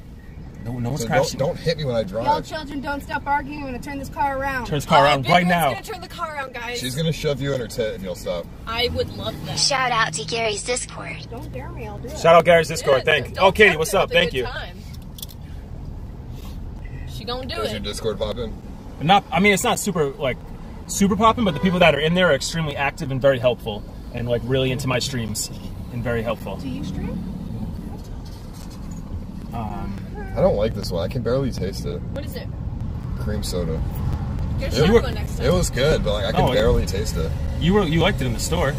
No, no one's So don't, crashing. don't hit me when I drive. Y'all children, don't stop arguing. I'm gonna turn this car around. Turn this car Oh, around Big right now. gonna turn the car around, guys. She's gonna shove you in her tit and you'll stop. I would love that. Shout out to Gary's Discord. Don't dare me. I'll do it. Shout out Gary's Discord. Yeah, Thank. don't Oh, Katie, what's up? Thank you. time. She gonna do Does your. Discord pop in? Not. I mean, it's not super like super popping, but the people that are in there are extremely active and very helpful, and like really into my streams and very helpful. Do you stream? Um, I don't like this one. I can barely taste it. What is it? Cream soda. Get It, a wa- shotgun next time. it was good, but like I Oh, can it- barely taste it. you were you liked it in the store.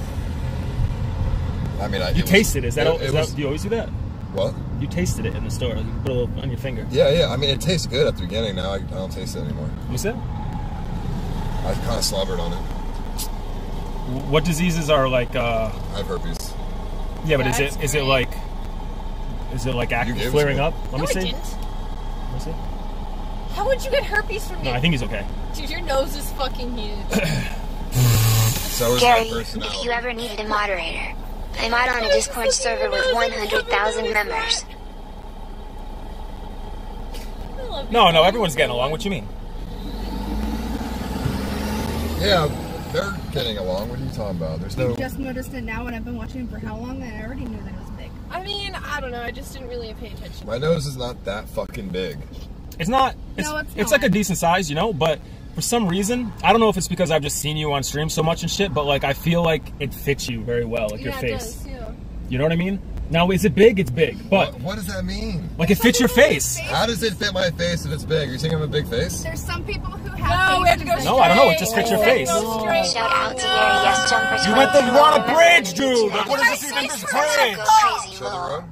I mean, I, You it was- tasted it. Is that, it- all- it is that was- do you always do that? what? You tasted it in the store. You put a little on your finger. Yeah, yeah. I mean, it tastes good at the beginning. Now I, I don't taste it anymore. You said? I kind of slobbered on it. What diseases are like? uh I have herpes. Yeah, but is That's it is it great. like is it like active gave flaring up? Let no, me I see. didn't. Let me see. How would you get herpes from me? No, I think he's okay. Dude, your nose is fucking huge. So is Gary, if you ever needed a moderator, I'm out on a Discord server with 100,000 members. I love you. No, no, everyone's getting along. What you mean? Yeah, they're getting along. What are you talking about? There's no. I just noticed it now, and I've been watching it for how long, and I already knew that it was big. I mean, I don't know. I just didn't really pay attention. My nose is not that fucking big. It's not. It's, No, it's it's like a decent size, you know. But for some reason, I don't know if it's because I've just seen you on stream so much and shit. But like, I feel like it fits you very well, like your face. It does, yeah. You know what I mean? Now, is it big? It's big, but What, what does that mean? like it fits your face. How does it fit my face if it's big? Are you saying I have a big face? There's some people who have. No, we have to go faces straight. No, I don't know, it just fits your We have to face. Shout out to Gary Yes Jumper. You went the 22. wrong bridge, dude. Like, what I this even this bridge? Go Show the road?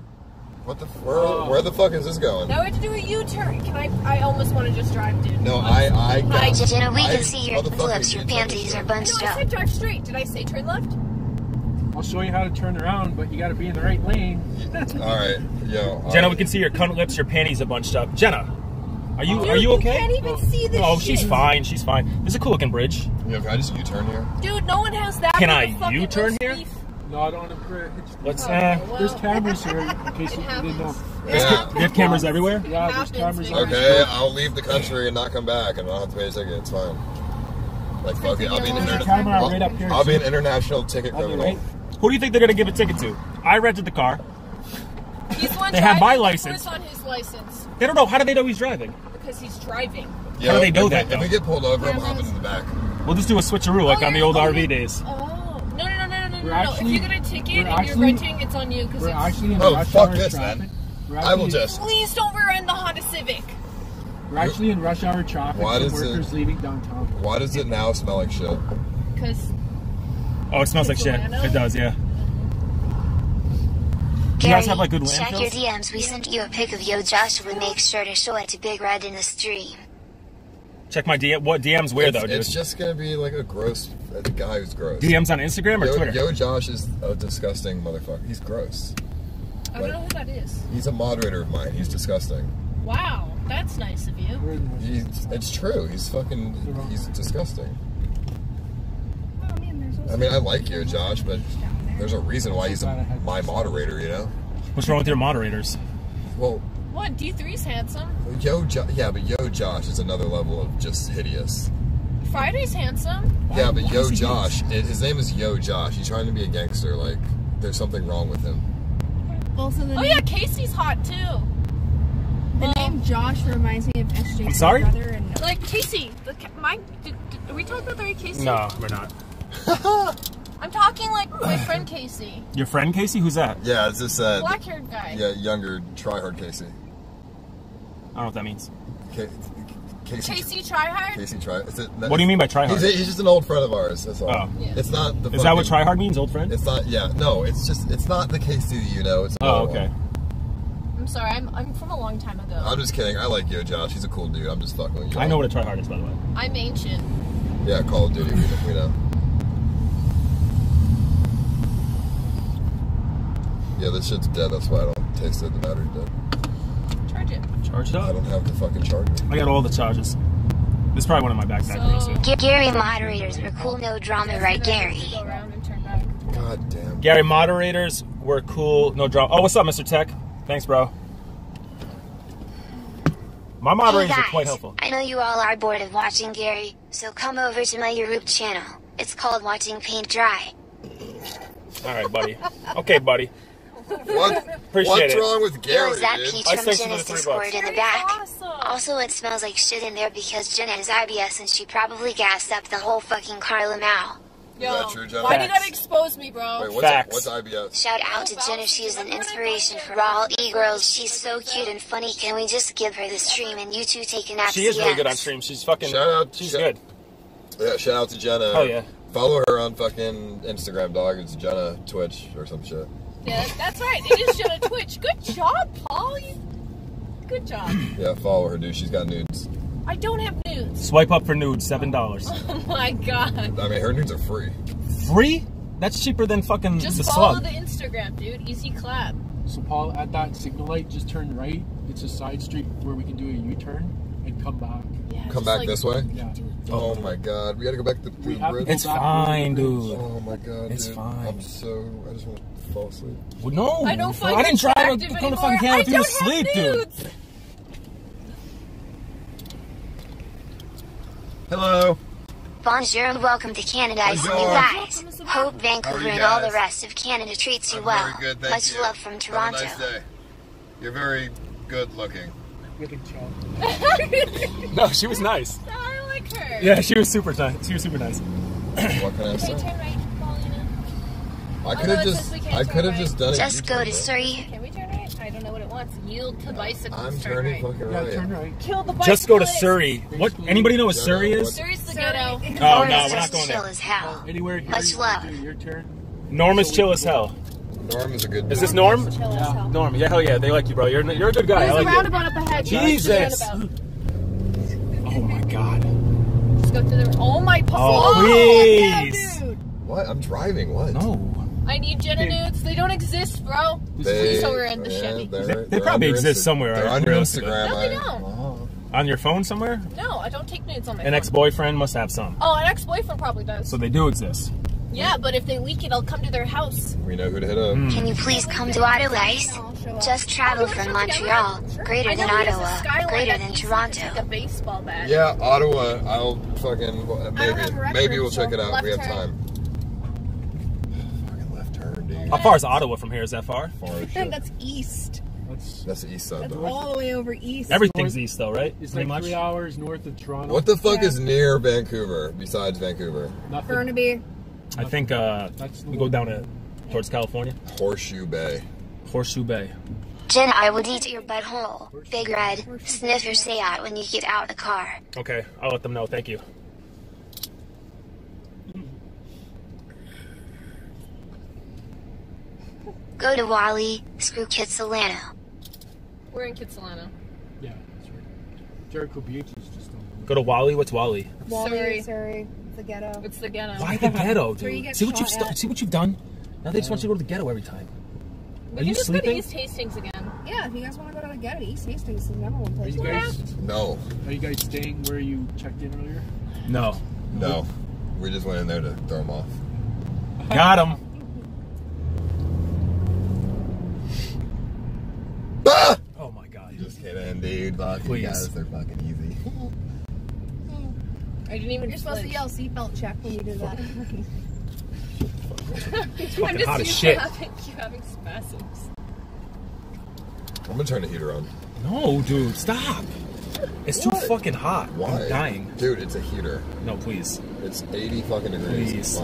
What the? Where, where the fuck is this going? Now we have to do a U-turn. Can I? I almost want to just drive, dude. No, I, I got. Hi, Jenna, we I- can see your motherfucker, lips, your you told me panties so. are No, bunched I said drive straight. Did I say turn left? I'll show you how to turn around, but you got to be in the right lane. All right, yo. all Jenna, right. we can see your cunt lips, your panties are bunched up. Jenna, are you Dude, are you okay? can't even see this Oh, she's fine. She's fine. This is a cool looking bridge. Yeah, can I just U-turn here? Dude, no one has that. Can big I a fucking U-turn here? beef. No, I don't want to. Let's. Okay, Uh, well, There's cameras here in case you didn't know. happens. Yeah. we have cameras everywhere. Yeah, there's cameras. man. Okay, I'll leave the country and not come back, and I'll have to pay a ticket. It's fine. Like fuck it, I'll be an There's a interna- camera I'll, right up here. I'll be an international ticket On your criminal. Right. Who do you think they're gonna give a ticket to? I rented the car. He's the one They have my license. What's on his license? They don't know. How do they know he's driving? Because he's driving. Yeah, do they know if that, we- If though? we get pulled over, I'm hopping in the back. We'll just do a switcheroo like Oh, on the old oh, RV days. Oh no no no no no no We're no! actually- if you get a ticket we're and actually- you're renting, it's on you because We're it's. actually in Oh, rush fuck hour this, traffic. man. We're I will actually- just. Please don't rear-end the Honda Civic. We're actually in rush hour traffic. Why Why does workers it- leaving downtown. Why does it now smell like shit? Because Oh, it smells like shit. It does, yeah. Do you guys have like good Check your? DMs. We sent you a pic of Yo Joshua. We make sure to show it to Big Red in the stream. Check my DM. What DMs? Where it's, though, dude? It's just gonna be like a gross, uh, a guy who's gross. DMs on Instagram or Yo, Twitter? Yo Josh is a disgusting motherfucker. He's gross. I don't know who that is. He's a moderator of mine. He's disgusting. Wow, that's nice of you. We're in rush He's, it's true. He's fucking. He's disgusting. I mean, I like you, Josh, but there's a reason why he's a, my moderator. You know. What's wrong with your moderators? Well, What? D3's handsome. Yo, jo- yeah, but Yo Josh is another level of just hideous. Friday's handsome. Yeah, but Yo is Josh, it, his name is Yo Josh. He's trying to be a gangster. Like, there's something wrong with him. Also, the, Oh name, yeah, Casey's hot too. the name Josh reminds me of SJ. I'm sorry? Brother and Like Casey, the, ca- my. Did, did, are we talking about the right Casey? No, we're not. I'm talking like my friend Casey, Your friend Casey? Who's that? Yeah, it's this uh, black-haired guy. yeah, younger tryhard Casey. I don't know what that means. Ca- Casey. Casey Tryhard. Casey Try. Is it, What do you mean by tryhard? He's, he's just an old friend of ours. That's all. Oh. Yeah. It's not the. Is that what fucking- tryhard means, old friend? It's not. Yeah. No. It's just. It's not the Casey that you know. It's. Oh, okay. one. I'm sorry, I'm, I'm from a long time ago. I'm just kidding. I like Yo Josh. He's a cool dude. I'm just fucking with you. I know what a tryhard is, by the way. I'm ancient. Yeah, Call of Duty. We, we know. Yeah, this shit's dead. That's why I don't taste it. The battery's dead. Charge it. Charge it up. I don't have the fucking charger. I got all the charges. This is probably one of my backpack So- rings. G- Gary moderators are cool, no drama, right, Gary? Go around and turn back. God damn. Gary, moderators were cool. No drama. Oh, what's up, Mr. Tech? Thanks, bro. My Hey moderators are quite helpful. I know you all are bored of watching Gary, so come over to my YouTube channel. It's called Watching Paint Dry. All right, buddy. Okay, buddy. What? Appreciate What's it. wrong with Yo, Gary, is that? Peach I from thanks you Jenna's Discord in the back? awesome. Also, it smells like shit in there because Jenna has IBS and she probably gassed up the whole fucking car Lamau. Yo, true, Jenna? why did you gotta expose me, bro? Wait, what's, Facts. what's IBS? Shout out to Jenna, she's an inspiration for all e-girls. She's so cute and funny. Can we just give her the stream and you two take a nap? She is really good on stream. She's fucking. Shout out- She's shout- good. Yeah, shout out to Jenna. Oh, yeah. Follow her on fucking Instagram, dog. It's Jenna Twitch or some shit. Yeah, that's right. It is Jenna Twitch. Good job, Paul. You- Good job. Yeah, follow her, dude. She's got nudes. I don't have nudes. Swipe up for nudes, seven dollars. Oh my god. I mean, her nudes are free. Free? That's cheaper than fucking Just the follow slug. the Instagram, dude. Easy clap. So Paul, at that signal light, just turn right. It's a side street where we can do a U-turn and come back. Yeah, Come back like- this way. Yeah. Oh my god, we gotta go back to the bridge. It's fine, over the bridge. dude. Oh my god, It's dude. fine. I'm so. I just want to fall asleep. Well, no, I don't find I didn't try to attractive come to fucking Canada I for you to don't sleep, dude. Hello. Bonjour and welcome to Canada. I see you Bonjour. guys. Hope Vancouver you and all the rest of Canada treats you I'm well. very good, thank Much you. love from Have Toronto. a nice day. You're very good looking. We can chill. No, she was nice. I like her. Yeah, she was super nice. She was super nice. What can I Okay, say? Turn right, Paulina. I could have just. says we can't I could have right. just done it. Just go to Surrey. Can we turn right? I don't know what it wants. Yield to bicycles. I'm turn turning right. fucking Yeah, turn right. Kill the bicycles. Just go to Surrey. What? Anybody know what Surrey is? what- Surrey's the ghetto. Oh Or no, we're not just going chill there. as hell. Anywhere here, Much love. your turn. Norm is chill as hell. Norm is a good. Is this. Norm? Chill as hell. Norm, yeah, hell yeah, they like you, bro. You're you're a good guy. I There's a like you. up ahead. Go to the Jesus. Oh my god. Just go through the. Oh my. Oh, yeah, please. dude. What? I'm driving. What? No. I need Jenna nudes. They don't exist, bro. They, So we're in the yeah, Chevy. they're- They- they're they probably exist Insta- somewhere, They're on your Instagram. No, they don't. On your phone somewhere? No, I don't take nudes on my An phone. ex-boyfriend must have some. Oh, an ex-boyfriend probably does. So they do exist. yeah, but if they leak it, I'll come to their house. We know who to hit up. Hmm. Can you please come to Ottawa. Just travel from Montreal, greater than know he has a Ottawa, greater than Toronto. Like a baseball bat. Yeah, Ottawa. I'll fucking maybe have a record, maybe we'll check it out. We have left turn. time. Fucking left turn, dude. How far is Ottawa from here? Is that far? Far as. That's east. That's That's the east side. That's Though. all the way over east. Everything's east though, right? it's Pretty like much. three hours north of Toronto. What the fuck Yeah. is near Vancouver besides Vancouver? Nothing. Burnaby. I think uh, That's we go down to towards California, Horseshoe Bay. Horseshoe Bay. Jen, I would eat your butthole. Big Red, sniff your say out when you get out of the car. Okay, I'll let them know. Thank you. Go to Whalley, screw Kitsilano. We're in Kitsilano. Yeah, that's right. Jericho Beach is just on the Go to Whalley. What's Whalley? Whalley, Surrey. Surrey. The ghetto. It's the ghetto. Why the ghetto, where you dude? See what you've shot st- at. see what you've done. Now they just want you to go to the ghetto every time. We Are can you just go to sleeping? East Hastings again. Yeah, if you guys want to go to the ghetto, East Hastings is the number one Are place. you guys No, are you guys staying where you checked in earlier? No. no. We just went in there to throw them off. Got him. Ah! Oh my god. You just kidding, dude. Fuck you guys, they're fucking easy. I didn't even. You're supposed to yell seatbelt check when you do that. It's I'm fucking just hot as shit. having, you having spasms. I'm gonna turn the heater on. No, dude, stop. It's too What? fucking hot. Why? I'm dying. Dude, it's a heater. No, please. It's 80 fucking degrees. Please.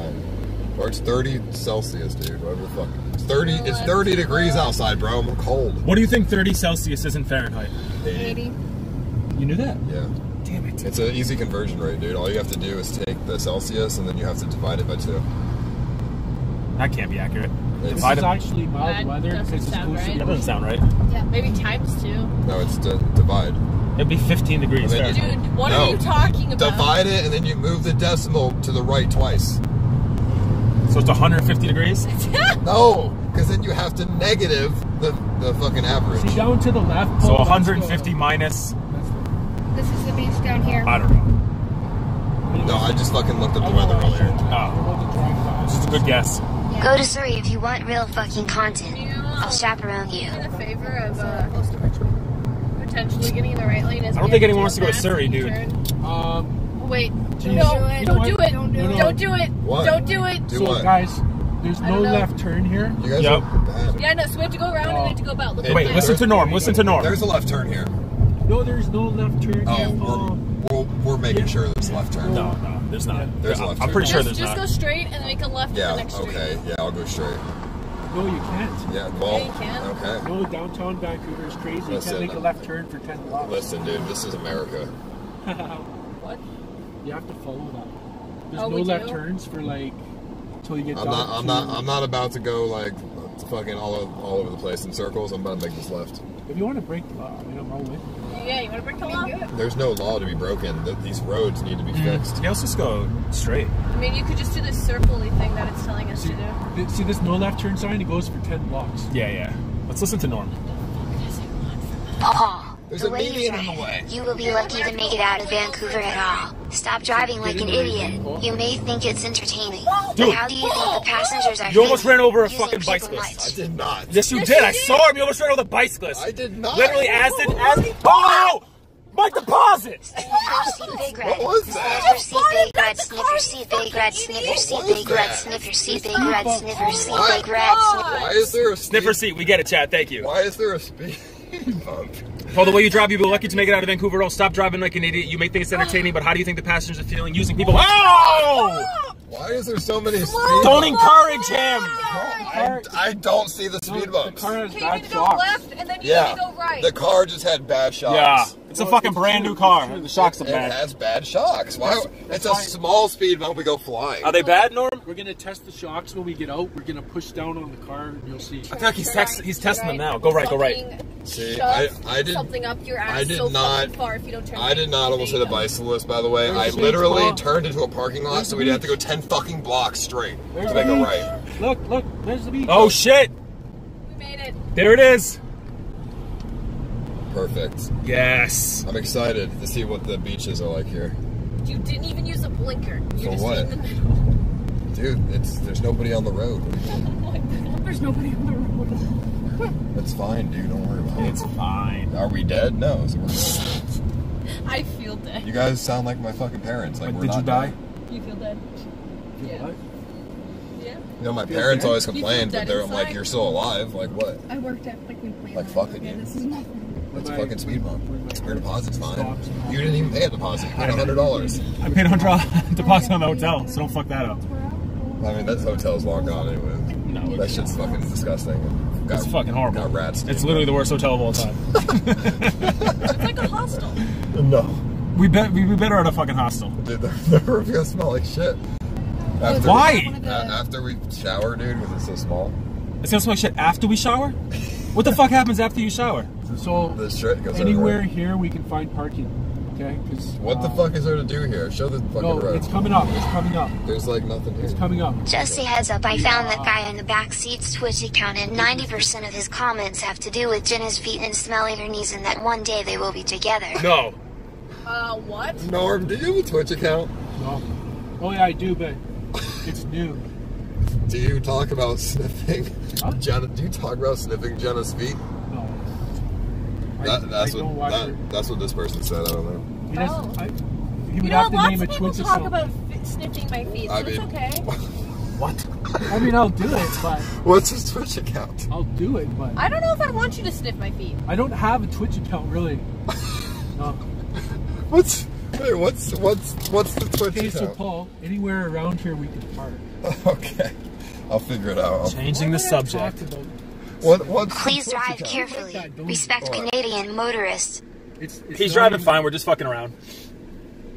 It's. Or it's 30 Celsius, dude. Whatever the fuck. It's 30. It's 30 degrees outside, bro. I'm cold. What do you think 30 Celsius is in Fahrenheit? 80. You knew that? Yeah. Damn it. It's an easy conversion rate, dude. All you have to do is take the Celsius and then you have to divide it by two. That can't be accurate. It's, This is actually mild That weather doesn't it's sound supposed right. That doesn't sound right. Yeah, maybe times two. no, it's to divide. It'd be 15 degrees And then you- Fahrenheit. Dude, what No. are you talking about? Divide it and then you move the decimal to the right twice. So it's 150 degrees? No, because then you have to negative the, the fucking average. See down to the left. So 150 minus, This is the beach down here. I don't know. No, I just fucking looked at the weather earlier. showed. Oh. We're about to drive past. It's a good guess. Go to Surrey if you want real fucking content. I'll chaperone you. in the favor of uh, potentially getting in the right lane. I don't think anyone wants to go to Surrey, dude. Um, Wait, Geez. no, don't do it. Don't do it. Don't do it. What? Don't do it. Do so what? guys, there's no left turn here. You guys Yep. are bad. Yeah, no, so we have to go around and we have to go about. Look Wait, listen to Norm. Listen to Norm. There's a left turn here. No, there's no left turn Oh, here, we're, um, we're, we're making sure there's left turn. No, no. There's not. There's a I'm, left I'm turn. pretty sure Just, there's just not. go straight and make a left Yeah. in the next street. Okay. Yeah, I'll go straight. No, you can't. Yeah. Well. Yeah, you can. Okay. No, downtown Vancouver is crazy. You can't make a left turn for 10 blocks. Listen, dude. This is America. What? You have to follow that. There's Oh, no left do? turns for like until you get I'm not. I'm not. I'm not about to go like fucking all over, all over the place in circles. I'm about to make this left. If you want to break the law, I mean, I'm all with you. Yeah, you want to break the law? There's no law to be broken. Th- These roads need to be mm. fixed. Yeah, let's just go straight. I mean, you could just do this circle-y thing that it's telling us to do. Th- See this no left turn sign? It goes for 10 blocks. Yeah, yeah. Let's listen to Norm. Paul, There's the a way you median in the drive, way. You will be lucky to make it out of Vancouver at all. Stop driving like an idiot. You may think it's entertaining, Dude. but how do you think the passengers are You almost ran over a fucking bicyclist. much? I did not. Yes, you Yes, did. you I did. saw him. You almost ran over the bicyclist. I did not. Literally acid, acid. Oh! My deposit! Sniff seat, big red. What was that? your seat, big red. Sniff your seat, big red. Sniff your seat, big red. that? Sniff seat, big red. Sniff your seat, Why- big red. Sniff Why is there a Sniffer seat. We get it, Chad. Thank you. Why is there a speed bump? Well, the way you drive, you'll be lucky to make it out of Vancouver. Don't stop driving like an idiot. You may think it's entertaining, but how do you think the passengers are feeling using people? Oh! Why is there so many speed Don't encourage him. I, I don't see the speed The bumps. car has bad need to go shocks. left and then you Yeah, need to go right. the car just had bad shocks. Yeah, it's a fucking brand new car. The shocks are bad. It bad. has bad shocks. Why? That's It's a why- small speed bump. We go flying. Are they bad, Norm? We're gonna test the shocks when we get out. We're gonna push down on the car and you'll see. I feel like he's, Should text, I- he's testing I them now. Go right, go right. See, I- I did- something up your ass I did so not- far if you don't turn I did not almost hit a bicyclist, by the way. There's I literally spot. turned into a parking lot, so we'd have to go 10 fucking blocks straight There's to make a right. Look, look, there's the beach. Oh shit! We made it. There it is. Perfect. Yes. I'm excited to see what the beaches are like here. You didn't even use a blinker. You're For just what? in the middle. Dude, it's there's nobody on the road. Oh there's nobody on the road. It's fine, dude. Don't worry about it. It's fine. Are we dead? No. So we're good. I feel dead. You guys sound like my fucking parents. Like, we're Did you die? dead. You feel dead? Yeah. What? Yeah. You know, my parents always You feel complain, but they're I'm like, you're still alive. Like, what? I worked at like we planned. Like, fucking yeah, you. this is nothing. It's a fucking speed bump. Your deposit's fine. You didn't even pay a deposit. You paid hundred dollars. I paid a hundred dollar deposit on the hotel, so don't fuck that up. I mean, that hotel's long gone anyway. No, That shit's fucking disgusting. Got, It's fucking horrible. Got rats. It's literally the worst hotel of all time. It's like a hostel. no. we bet we, we better at a fucking hostel. Dude, the, the gonna smell like shit. After Why? We, a- after we shower, dude, because it's so small. It's gonna smell like shit after we shower. What the fuck happens after you shower? So The shit goes anywhere everywhere. here we can find parking. Okay. What the uh, fuck is there to do here? Show the fucking No, road. it's coming up. It's coming up. There's like nothing here. It's coming up. Just a heads up, I found that guy in the back seat's Twitch account, and 90% of his comments have to do with Jenna's feet and smelling her knees, and that one day they will be together. No. Uh, what? Norm, do you have a Twitch account? No. Oh yeah, I do, but it's new. Do you talk about sniffing Huh? Jenna? Do you talk about sniffing Jenna's feet? No. I, that's I what that, that's what this person said. I don't know. He doesn't. Oh. I, he You would know, have to lots name a of people Twitch talk account. about sniffing my feet, so I it's okay. What? I mean, I'll do it, but What's his Twitch account? I'll do it, but I don't know if I want you to sniff my feet. I don't have a Twitch account really. No. What's wait, what's what's what's the Twitch Okay, so account? Paul, anywhere around here we can park. okay, I'll figure it out. I'll- Changing the Why would I talk subject. about- What what's Please drive carefully. Respect Alright. Canadian motorists. It's, it's He's driving even- fine. We're just fucking around.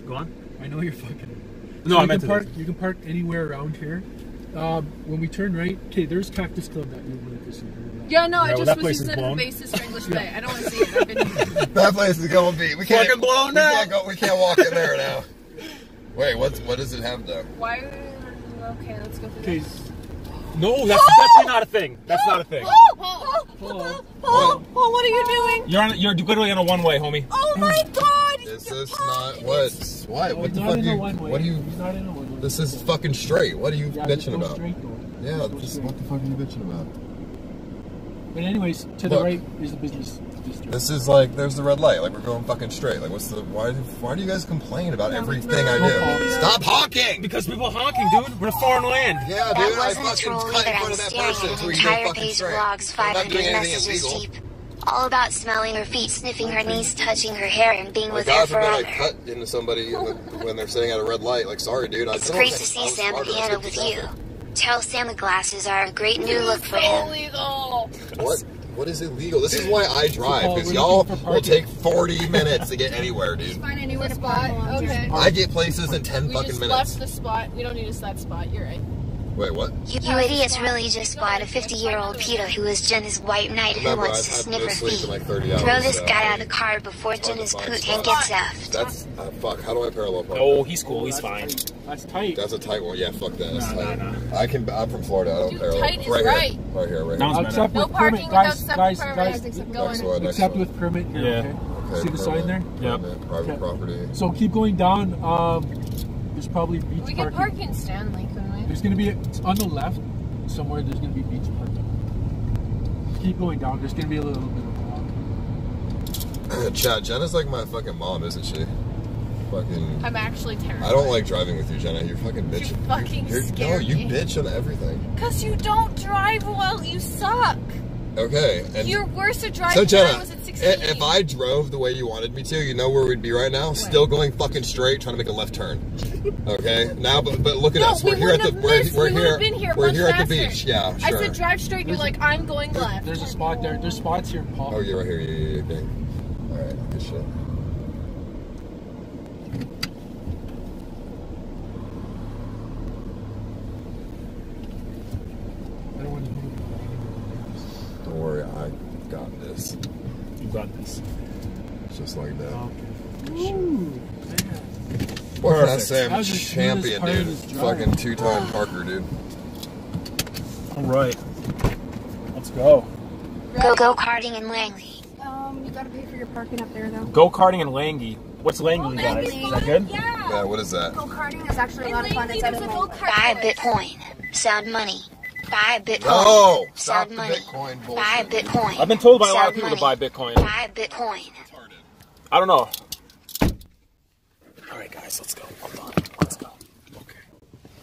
Go on. I know you're fucking. No, So I you meant to. park. You can park anywhere around here. Um, when we turn right, okay, there's Cactus Club that you wanted to see. Yeah, no, Yeah, I just that was place is using it as a basis for English Bay. I don't want to see it. That place is gonna be. We can't Fucking blown we now. Can't go, we can't walk in there now. Wait, what's what does it have though? Why? Are we okay, let's go through Okay, this. No, that's definitely not a thing. That's not a thing. Paul, Paul, Paul, Paul. Paul, Paul, what are you doing? You're on. You're literally on a one way, homie. Oh my God! This is not what? What? Oh, What the fuck? in You, a one way. what are you? He's not in a one way. This is fucking straight. What are you yeah, bitching about? Straight. Yeah, Just straight. what the fuck are you bitching about? But anyways, to the right is the business district. This is like there's the red light. Like we're going fucking straight. Like what's the why? do- Why do you guys complain about everything I do? Paul. Stop honking! Because people are honking, dude. We're in a foreign land. Yeah, That dude, I wasn't a fucking troll cut in front I'm of that staring person at until an entire page straight. vlogs, I'm not 500 messages deep. All about smelling her feet, sniffing her knees, touching her hair, and being Like, with her God forbid I forever. cut into somebody the, when they're sitting at a red light. Like, sorry, dude. I It's don't great to see Sam smarter. I Piano with the you. Traffic. Tell Sam the glasses are a great new look for him. Illegal. What? What is illegal? This is why I drive because y'all will take 40 minutes to get anywhere, dude. Find anywhere to Spot. Okay. I get places in 10 We fucking just minutes. left the spot. We don't need to that spot. You're right. Wait, what? You, you idiots really just spot a 50 year old pedo who is Jenna's white knight who wants I've to had sniff her feet. like hours. Throw this so guy out of the car before Jenna's find poot and gets effed. That's uh, fuck. How do I parallel park? Oh, he's cool. He's fine. That's tight. That's a tight one. Yeah, fuck that. That's No, no, tight. I can. I'm from Florida. I don't Dude, parallel. tight is right, right. Here. Right here. Right here. Except No with parking permit, without guys, guys, permit. guys. Next Go one. Except with permit. Here, Yeah. okay? Okay, See the sign there? Yep. Private Okay. property. So keep going down. Um, there's probably beach We could parking. park in Stanley, couldn't we? There's gonna be on the left somewhere. There's gonna be beach parking. Keep going down. There's gonna be a little bit of a walk. Chat. Jenna's like my fucking mom, isn't she? Fucking. I'm actually terrified. I don't like driving with you, Jenna. You're fucking bitch. You fucking You're, no, you bitch on everything. Cause you don't drive well. You suck. Okay. And You're worse at driving so than Jenna, I was at i- 16. if I drove the way you wanted me to, you know where we'd be right now? Still going fucking straight, trying to make a left turn. Okay. Now, but, but look at no, us. we We're here at the. wouldn't We're, missed. we're we would here. have been here We're much here at the beach. Yeah, I said drive straight. You're like, I'm going left. There's a spot there. There's spots here, Paul. Oh, you're right here. Yeah, yeah, yeah. Dang. All right. Good shit. Don't want to move. Don't worry, I got this. You got this. Just like that. Okay. Ooh, man. Look at that Perfect. Sam That was champion, dude. Fucking two-time Parker, dude. All right. Let's go. Go go karting in Langley. Um, you gotta pay for your parking up there though. Go karting in Langley. What's Langley, guys? Is that good? Yeah, what is that? Go karting is actually a lot of fun. It's out of Buy a Bitcoin. Sound money. Buy a Bitcoin. No! Stop Sound the money. Bitcoin Buy a. Bitcoin. I've been told by a lot of Sound people to buy Bitcoin. Buy a Bitcoin. I don't know. All right, guys, let's go. I'm done. Let's go. Okay.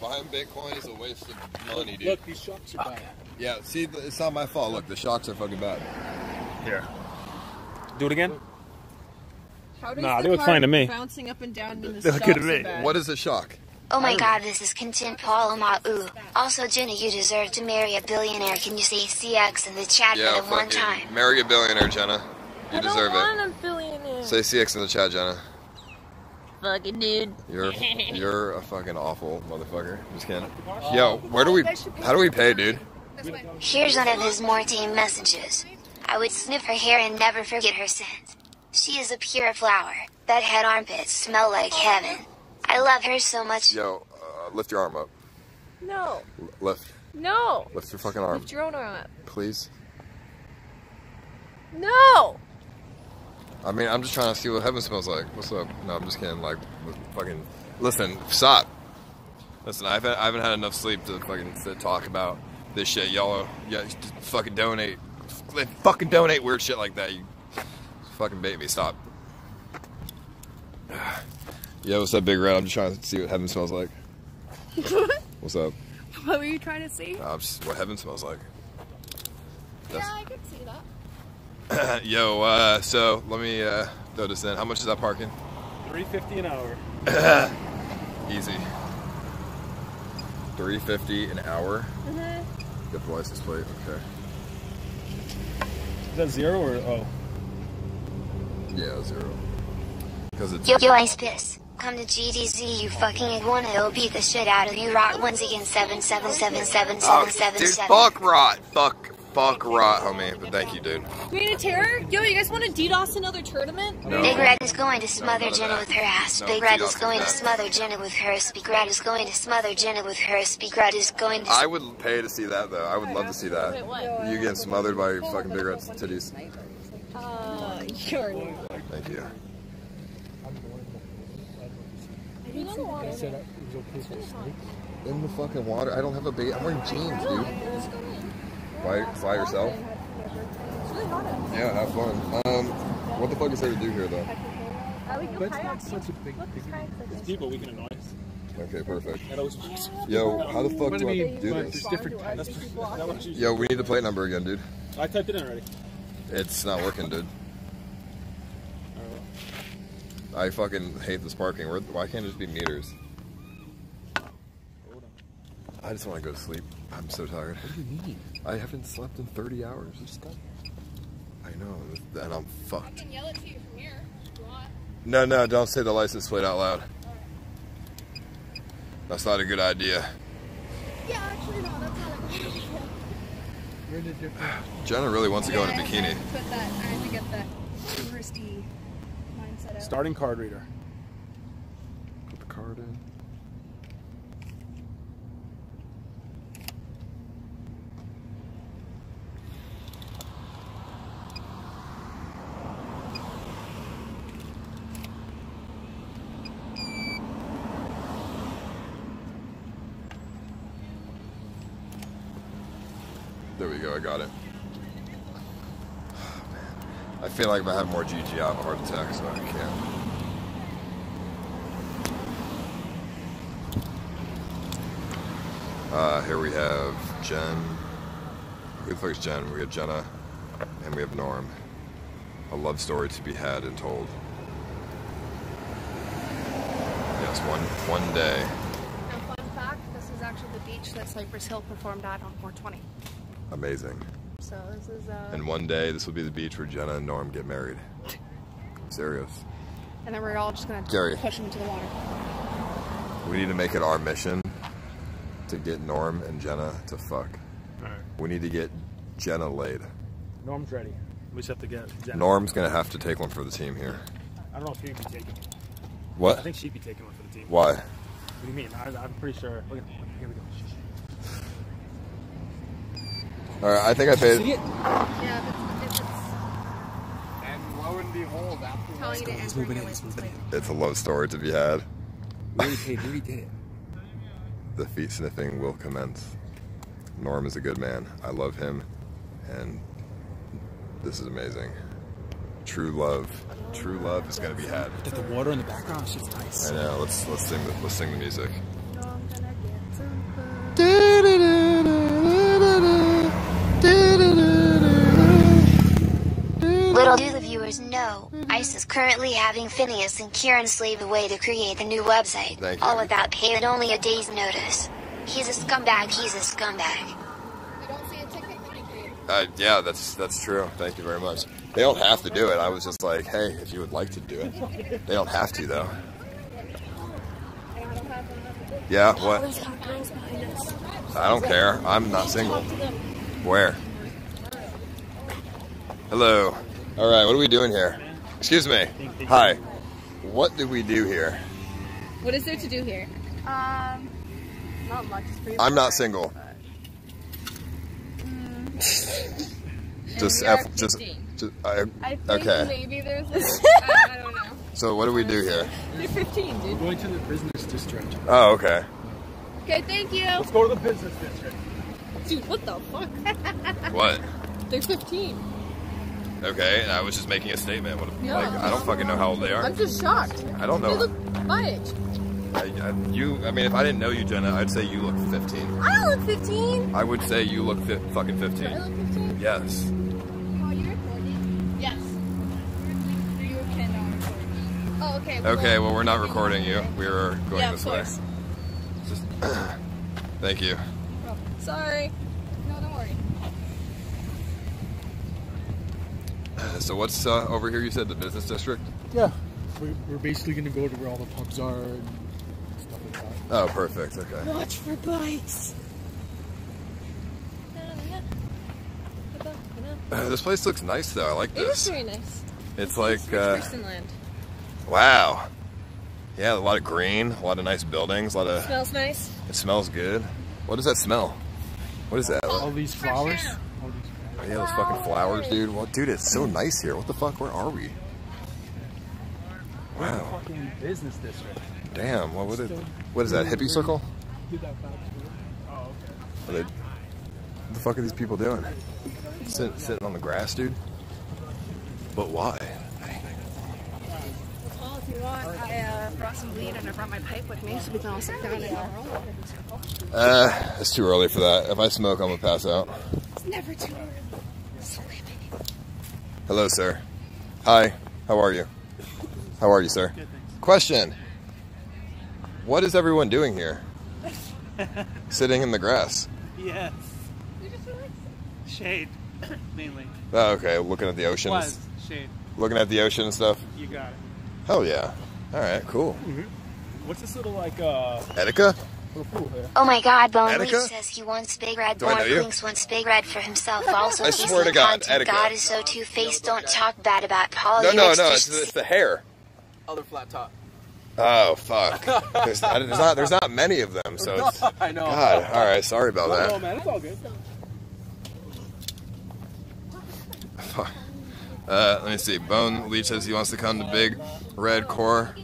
Buying Bitcoin is a waste of money, dude. Look, these shocks are bad. Yeah, see, it's not my fault. Look, the shocks are fucking bad. Here. Do it again. How does Nah, the they look fine to me. Bouncing up and down in the They look good to me. so? What is a shock? Oh my oh. god, this is content Paul Amau. Also, Jenna, you deserve to marry a billionaire. Can you say CX in the chat Yeah, at one fucking time? marry a billionaire, Jenna. You I deserve don't it. want a billionaire. Say CX in the chat, Jenna. fucking dude. You're you're a fucking awful motherfucker. Just kidding. Yo, where do we? How do we pay, dude? Here's one of his Morty messages. I would sniff her hair and never forget her scent. She is a pure flower. That head armpits smell like heaven. I love her so much. Yo, uh, lift your arm up. No, L- lift, no. lift your fucking arm, Lift your own arm up. please. No. I mean, I'm just trying to see what heaven smells like. What's up? No, I'm just kidding. Like, fucking, listen, stop. Listen, I haven't, I haven't had enough sleep to fucking to talk about this shit. Y'all, yeah, fucking donate, fucking donate weird shit like that. You fucking bait me. Stop. Yeah, what's up, Big Red? I'm just trying to see what heaven smells like. What's up? What were you trying to see? Uh, just what heaven smells like. Yeah, I could see that. Yo, uh, so let me uh, throw this in. How much is that parking? Three fifty an hour. Easy. Three fifty an hour. Mhm. Get the license plate. Okay. Is that zero or oh? Yeah, zero. Because it's Yo, yo, Ice Piss. Come to GDZ, you fucking iguana. It'll beat the shit out of you. Rot once again, seven seven seven seven oh, seven seven dude, seven. fuck rot, fuck, fuck rot, homie. But thank you, dude. Queen of Terror? Yo, you guys want to DDoS another tournament? No. Big Red is going to smother none of Jenna with her ass. No, Big Red DDoS is going to smother Jenna with her. ass. Big Red is going to smother Jenna with her. ass. Big Red is going to. I would pay to see that though. I would love to see Wait, that. what? You getting smothered by your fucking big Red's titties. Uh, you're. Thank you. He said it was okay for a. In the fucking water. I don't have a bait. I'm wearing jeans, dude. Fly, fly yourself. Yeah, have fun. Um, what the fuck is there to do here though? But it's not such a big thing. It's people we can annoy. Us. Okay, perfect. That always works. Yo, how the fuck do I do this? there's different types. That's, that what you Yo, we need the plate number again, dude. I typed it in already. It's not working, dude. I fucking hate this parking. Where- Why can't it just be meters? I just want to go to sleep. I'm so tired. What do you mean? I haven't slept in 30 hours. I know, and I'm fucked. I can yell it to you from here if you want. No, no, don't say the license plate out loud. That's not a good idea. Yeah, actually, no, that's not a We're in a different. Jenna really wants to go in a Yeah, I bikini. have to Put that. I have to get that touristy mindset out. Starting card reader. Put the card in. There we go, I got it. I feel like if I have more GG, I'll have a heart attack, so I can't. Uh, here we have Jen. Who the fuck is Jen? We have Jenna, and we have Norm. A love story to be had and told. Yes, one one day. And fun fact, this is actually the beach that Cypress Hill performed at on 420. Amazing. So this is uh And one day, this will be the beach where Jenna and Norm get married. Serious. and then we're all just gonna Gary. push him into the water. We need to make it our mission to get Norm and Jenna to fuck. Alright. We need to get Jenna laid. Norm's ready. We just have to get Jenna. Norm's gonna have to take one for the team here. I don't know if she'd be taking one. What? I think she'd be taking one for the team. Why? What do you mean? I, I'm pretty sure. Look at here we go. All right, I think I paid. Yeah, if it's, if And lo and behold, after telling you to enter your license plate. It's a love story to be had. we already paid, we already did it. The feet sniffing will commence. Norm is a good man. I love him, and this is amazing. True love, true love is gonna be had. The water in the background, it's just nice. I know. Let's let's sing the let's sing the music. Currently having Phineas and Kieran slave away to create the new website. Thank you. All without pay and only a day's notice. He's a scumbag, he's a scumbag. You don't see a ticket indicated. Uh, yeah, that's that's true. Thank you very much. They don't have to do it. I was just like, hey, if you would like to do it, they don't have to though. Yeah, what? I don't care. I'm not single. Where? Hello. All right, what are we doing here? Excuse me. Hi. What do we do here? What is there to do here? Um, not much. It's pretty I'm not boring. single. Just we are F, just, 15. just I, I think okay. maybe there's. I, I don't know. So what do we do here? You're 15, dude. Going to the business district. Oh, okay. Okay, thank you. Let's go to the business district. Dude, what the fuck? What? They're 15. Okay, and I was just making a statement. What, Yeah. like, I don't fucking know how old they are. I'm just shocked. I don't They know. look my age. I, I, you, I mean, if I didn't know you, Jenna, I'd say you look 15. I don't look 15. I would say you look fi- fucking Do I 15. look 15? Yes. Oh, are you recording? Yes. You. Oh, okay. well, Okay, well, we're not recording you. We were going Yeah, this way. Just, thank you. Oh, sorry. No, don't worry. So what's uh, over here? You said the business district. Yeah. We're, we're basically going to go to where all the pubs are and stuff like that. Oh, perfect. Okay. Watch for bikes. this place looks nice, though. I like this. It is this. very nice. It's like, Rich uh, land. wow. Yeah, a lot of green, a lot of nice buildings, a lot of. Smells nice. It smells good. What does that smell? What is that? All these flowers. air. All these flowers. Yeah, those fucking flowers, dude. Well, dude, it's so nice here. What the fuck? Where are we? Wow. Fucking business district. Damn. What, what, is, what is that? Hippie circle? Did that back to Oh, okay. What the fuck are these people doing? Sit, sitting on the grass, dude? But why? Well, if you want, I uh, brought some weed and I brought my pipe with me so we can all sit down and Uh, it's too early for that. If I smoke, I'm gonna pass out. It's never too early. Hello, sir. Hi. How are you? How are you, sir? Good, Question. What is everyone doing here? Sitting in the grass. Yes. Shade, mainly. Oh, okay. Looking at the ocean. Was shade. Looking at the ocean and stuff. You got it. Hell yeah. All right. Cool. What's this little like uh Etika? little pool here? Oh my god, Bone Lee Attica? says he wants Big Red. Do I know Born you? Blinks wants Big Red for himself. Also, I he's swear the to God, content Attica. God is so two-faced. Don't talk bad about No, politics. no, no. It's, Just- it's the hair. Other flat top. Oh fuck. There's, there's not. There's not many of them. So. It's, I know. God. All right. Sorry about No, that. man, it's all good. Uh, let me see. Bone Leech says he wants to come to Big Red Core.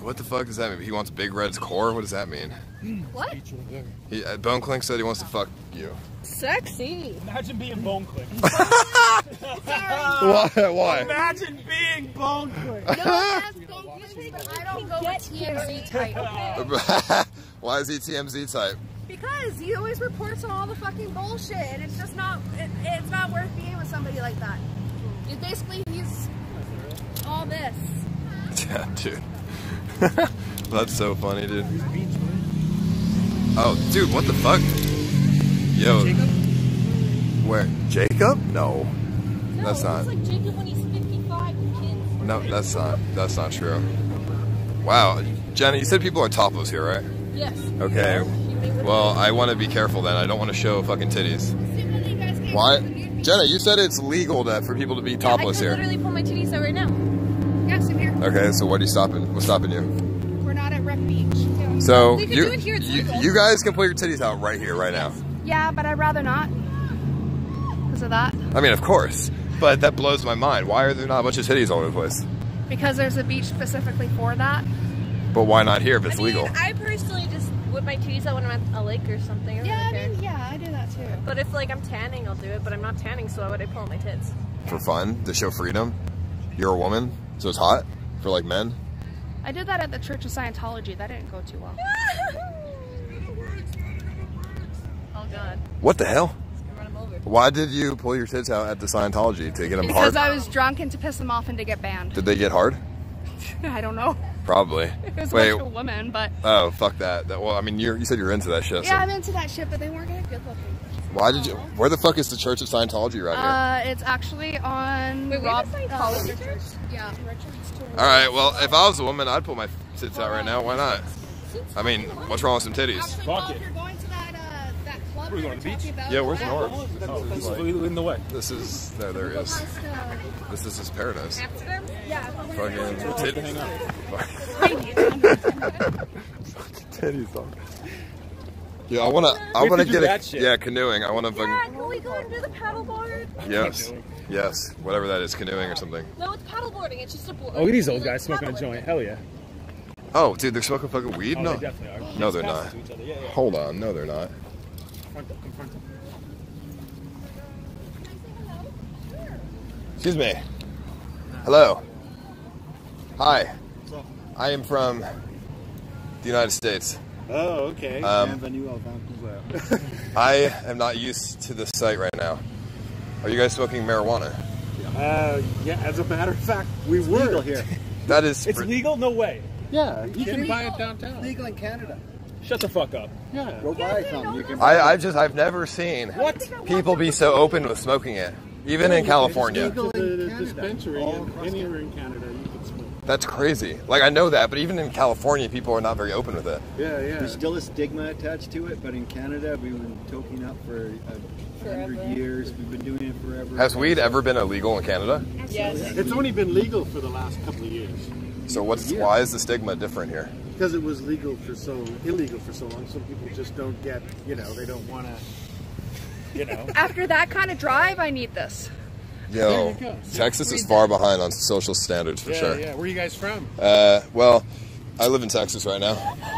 What the fuck does that mean? He wants Big Red's core? What does that mean? What? He, uh, Bone Clink said he wants to fuck you. Sexy. Imagine being bone click. Why? Why? Imagine being bone quick. No, that's Bone Clicks, but I don't go with TMZ type. Why is he TMZ type? Because he always reports on all the fucking bullshit, and it's just not. It, it's not worth being with somebody like that. It basically, he's all this. Yeah, dude. That's so funny, dude. Oh, dude, what the fuck? Yo. Where? Jacob? No. That's not. like Jacob when he's 55 with kids. No, that's not. That's not true. Wow, Jenna, you said people are topless here, right? Yes. Okay. Well, I want to be careful then. I don't want to show fucking titties. Why? Jenna, you said it's legal that for people to be topless here I here. can literally pull my titties out right now. Yes, I'm here. Okay, so what are you stopping? What's stopping you? We're not at Wreck Beach. So We you do it here, it's you, you guys can pull your titties out right here, right now. Yeah, but I'd rather not. Because of that. I mean, of course, but that blows my mind. Why are there not a bunch of titties all over the place? Because there's a beach specifically for that. But why not here if it's legal? I personally just whip my titties out when I'm at a lake or something. I Yeah, I don't mean, yeah, I do that too. But if like I'm tanning, I'll do it. But I'm not tanning, so why would I pull out my tits? For fun, to show freedom. You're a woman, so it's hot for like men. I did that at the Church of Scientology. That didn't go too well. Oh god. What the hell? Why did you pull your tits out at the Scientology to get them Because hard? I was drunk and to piss them off and to get banned. Did they get hard? I don't know. Probably. It was Wait. like a woman, but Oh fuck that. that well, I mean, you're, you said you're into that shit. So yeah, I'm into that shit. But they weren't that good looking. why did you? Where the fuck is the Church of Scientology right here? Uh, it's actually on Wait, we Rob. have a uh, Scientology Richards. Yeah, Richards. Tour. All right. Well, if I was a woman, I'd pull my tits out right now. Why not? I mean, what's wrong with some titties? Actually, Paul, if you're going to that uh, that club We're going to the beach? about, Yeah, where's that North? Oh, This like- in the way. This is there. There is. past, uh, This is his paradise. Amsterdam? Yeah. Fucking tit- titties. dog. Yeah, I wanna. I wanna to get that a shit. yeah canoeing. I wanna fucking Can we go and do the paddleboard? yes, yes, whatever that is, canoeing or something. No, it's paddleboarding. It's just a board. Oh, look at these old guys smoking a joint. Hell yeah. Oh, dude, they're smoking fucking weed. Oh, no, they definitely are. no, they're not. it to each other. Yeah, yeah. Hold on, no, they're not. Confront them, confront them. Excuse me. Hello. Hi. I am from the United States. Oh, okay. Um, Bienvenue à Vancouver. I am not used to this site right now. Are you guys smoking marijuana? uh, yeah, as a matter of fact, we were legal here. That is. It's legal? No way. Yeah, you can kidding? buy it downtown. Legal in Canada. Shut the fuck up. Yeah. Go buy some. You can. I, I just I've never seen What? people be so open with smoking it, even in California. Legal in the dispensary and anywhere in Canada you can smoke. That's crazy. Like I know that, but even in California, people are not very open with it. Yeah, yeah. There's still a stigma attached to it, but in Canada, we've been toking up for a hundred years. We've been doing it forever. Has weed ever been illegal in Canada? Yes. It's only been legal for the last couple of years So what's why is the stigma different here? because it was legal for so illegal for so long. Some people just don't get, you know, they don't want to, you know. After that kind of drive, I need this. Yo, There you go. Texas is far behind on social standards for yeah, sure. yeah. Where are you guys from? Uh, well, I live in Texas right now,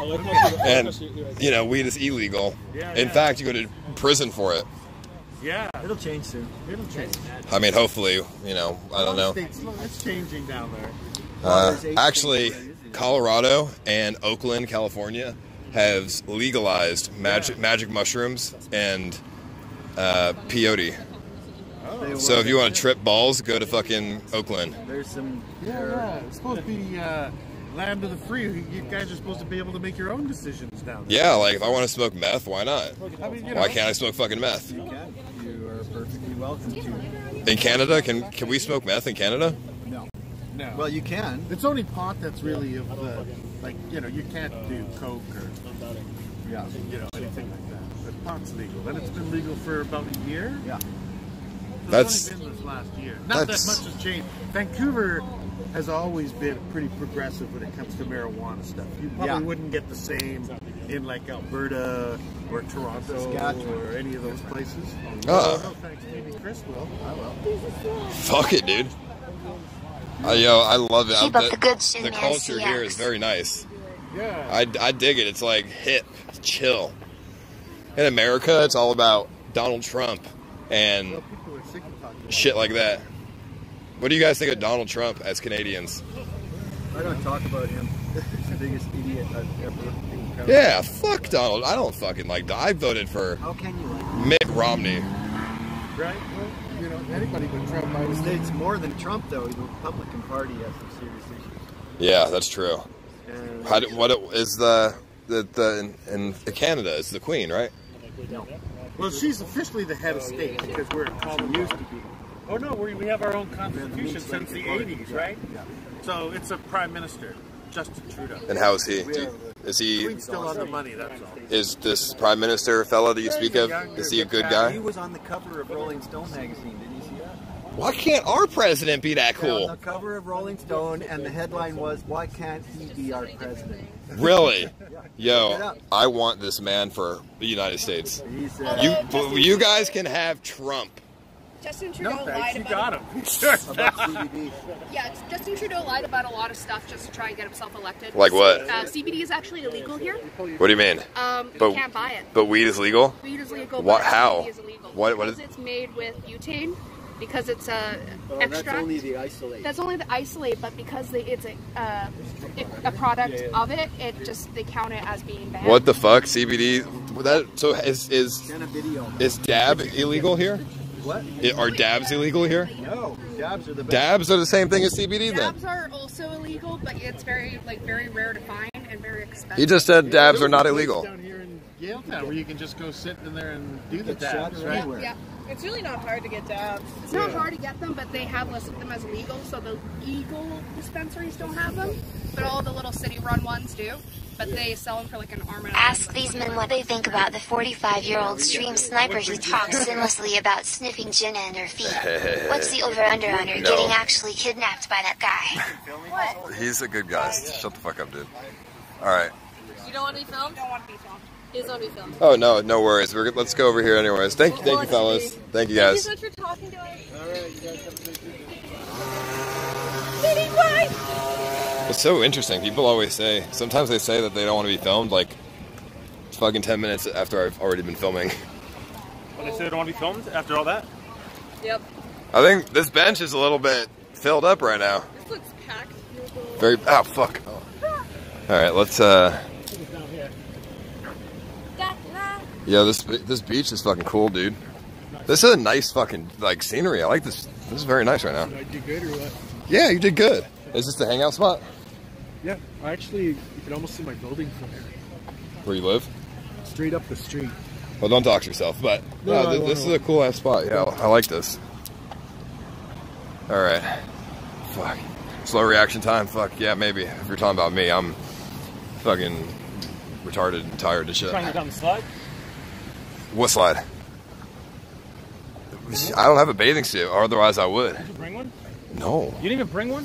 look at my- and you know weed is illegal. Yeah, In yeah. fact, you go to prison for it. Yeah, It'll change soon. it'll change. I mean, hopefully, you know, I don't know. It's, it's changing down there. Uh, actually, Colorado and Oakland, California, have legalized magic magic mushrooms and uh, peyote. They So if you want to trip balls, go to fucking Oakland. There's some. Yeah, yeah. It's supposed to be uh, land of the free. You guys are supposed to be able to make your own decisions down there. Yeah, like if I want to smoke meth, why not? I mean, you Why can't I smoke fucking meth? You can. You are perfectly welcome to. In Canada, can can we smoke meth in Canada? No. No. Well, you can. It's only pot that's really of the, like, you know, you can't do coke or, yeah, you know, anything like that. But pot's legal. And it's been legal for about a year. Yeah. That's That's- only been this last year. Not that much has changed. Vancouver has always been pretty progressive when it comes to marijuana stuff. You probably Yeah. wouldn't get the same in like Alberta or Toronto Saskatchewan. or any of those places. Ah. no thanks. Maybe Chris will. I will. Fuck it, dude. Uh, yo, I love it. Keep I- up the good shit, The man. culture here is very nice. Yeah. I, I dig it. It's like hip, chill. In America, it's all about Donald Trump and People are sick of talking. Shit like that. What do you guys think of Donald Trump as Canadians? I don't talk about him. He's the biggest idiot I've ever. Yeah, fuck Donald. I don't fucking like. I voted for How can you like Mitt Romney. Right? Well, you know, anybody but Trump, I the was States more than Trump, though? The Republican Party has some serious issues. Yeah, that's true. And How do, what is the the the in, in Canada? It's the Queen, right? no. Well, she's officially the head of state because we're a common used to be. Oh no, we, we have our own constitution since the '80s, right? Yeah. So it's a prime minister, Justin Trudeau. And how is he? Do- Is he? Queen's still on the money. That's all. Is this prime minister fella that you speak of? Is he a good guy? He was on the cover of Rolling Stone magazine. Didn't you see that? Why can't our president be that Yeah, on cool? the cover of Rolling Stone, and the headline was, "Why can't he be our president?" Really? Yo. I want this man for the United States. You, you guys can have Trump. Justin Trudeau No lied you about got him. about Yeah, Justin Trudeau lied about a lot of stuff just to try and get himself elected. Like what? Uh, CBD is actually illegal here. What do you mean? Um, But- you can't buy it. But weed is legal. Weed is legal. What- But how? CBD is illegal. What- what because it's made with butane. Because it's a Oh, extract. that's only the isolate. That's only the isolate, but because they, it's a uh, a product of it, it just they count it as being bad. What the fuck? CBD? That so is is is dab illegal here? What? I- Are dabs illegal here? No, dabs are the best. Dabs are the same thing as CBD then. Dabs are also illegal, but it's very like very rare to find and very expensive. He just said dabs are not There's a place illegal. Down here in Yaletown where you can just go sit in there and do the Get dabs, right? anywhere. Yeah. It's really not hard to get dabs. It's not hard to get them, but they have listed them as legal, so the legal dispensaries don't have them, but all the little city-run ones do. But they sell them for like an arm and a leg. Ask these men what they think about the 45 year old stream sniper who talks sinlessly about sniffing Jenna and her feet. What's the over under on her No. getting actually kidnapped by that guy? What? He's a good guy. Shut the fuck up, dude. All right. You don't want to be filmed? Don't want to be filmed. He doesn't want to be filmed. Oh no, no worries. We're, let's go over here anyways. Thank you, thank you, fellas. Thank you, Thank you guys. so much for talking to us. Alright, you guys have a good day. It's so interesting. People always say. Sometimes they say that they don't want to be filmed. Like, fucking ten minutes after I've already been filming. When they say they don't want to be filmed after all that? Yep. I think this bench is a little bit filled up right now. This looks packed. Very. Oh fuck. All right, let's. uh Yeah, this this beach is fucking cool, dude. This is a nice fucking like scenery. I like this. This is very nice right now. Did I do good or what? Yeah, you did good. Is this the hangout spot Yeah, I actually, you can almost see my building from here. where you live? Straight up the street. Well, don't dox yourself, but No, th- this is a cool ass spot. Yeah, I like this. All right. Fuck. Slow reaction time. Fuck yeah, maybe. If you're talking about me, I'm fucking retarded and tired of shit. Trying to down the slide? What slide? I don't have a bathing suit, or otherwise I would. Did you bring one? No. You didn't even bring one?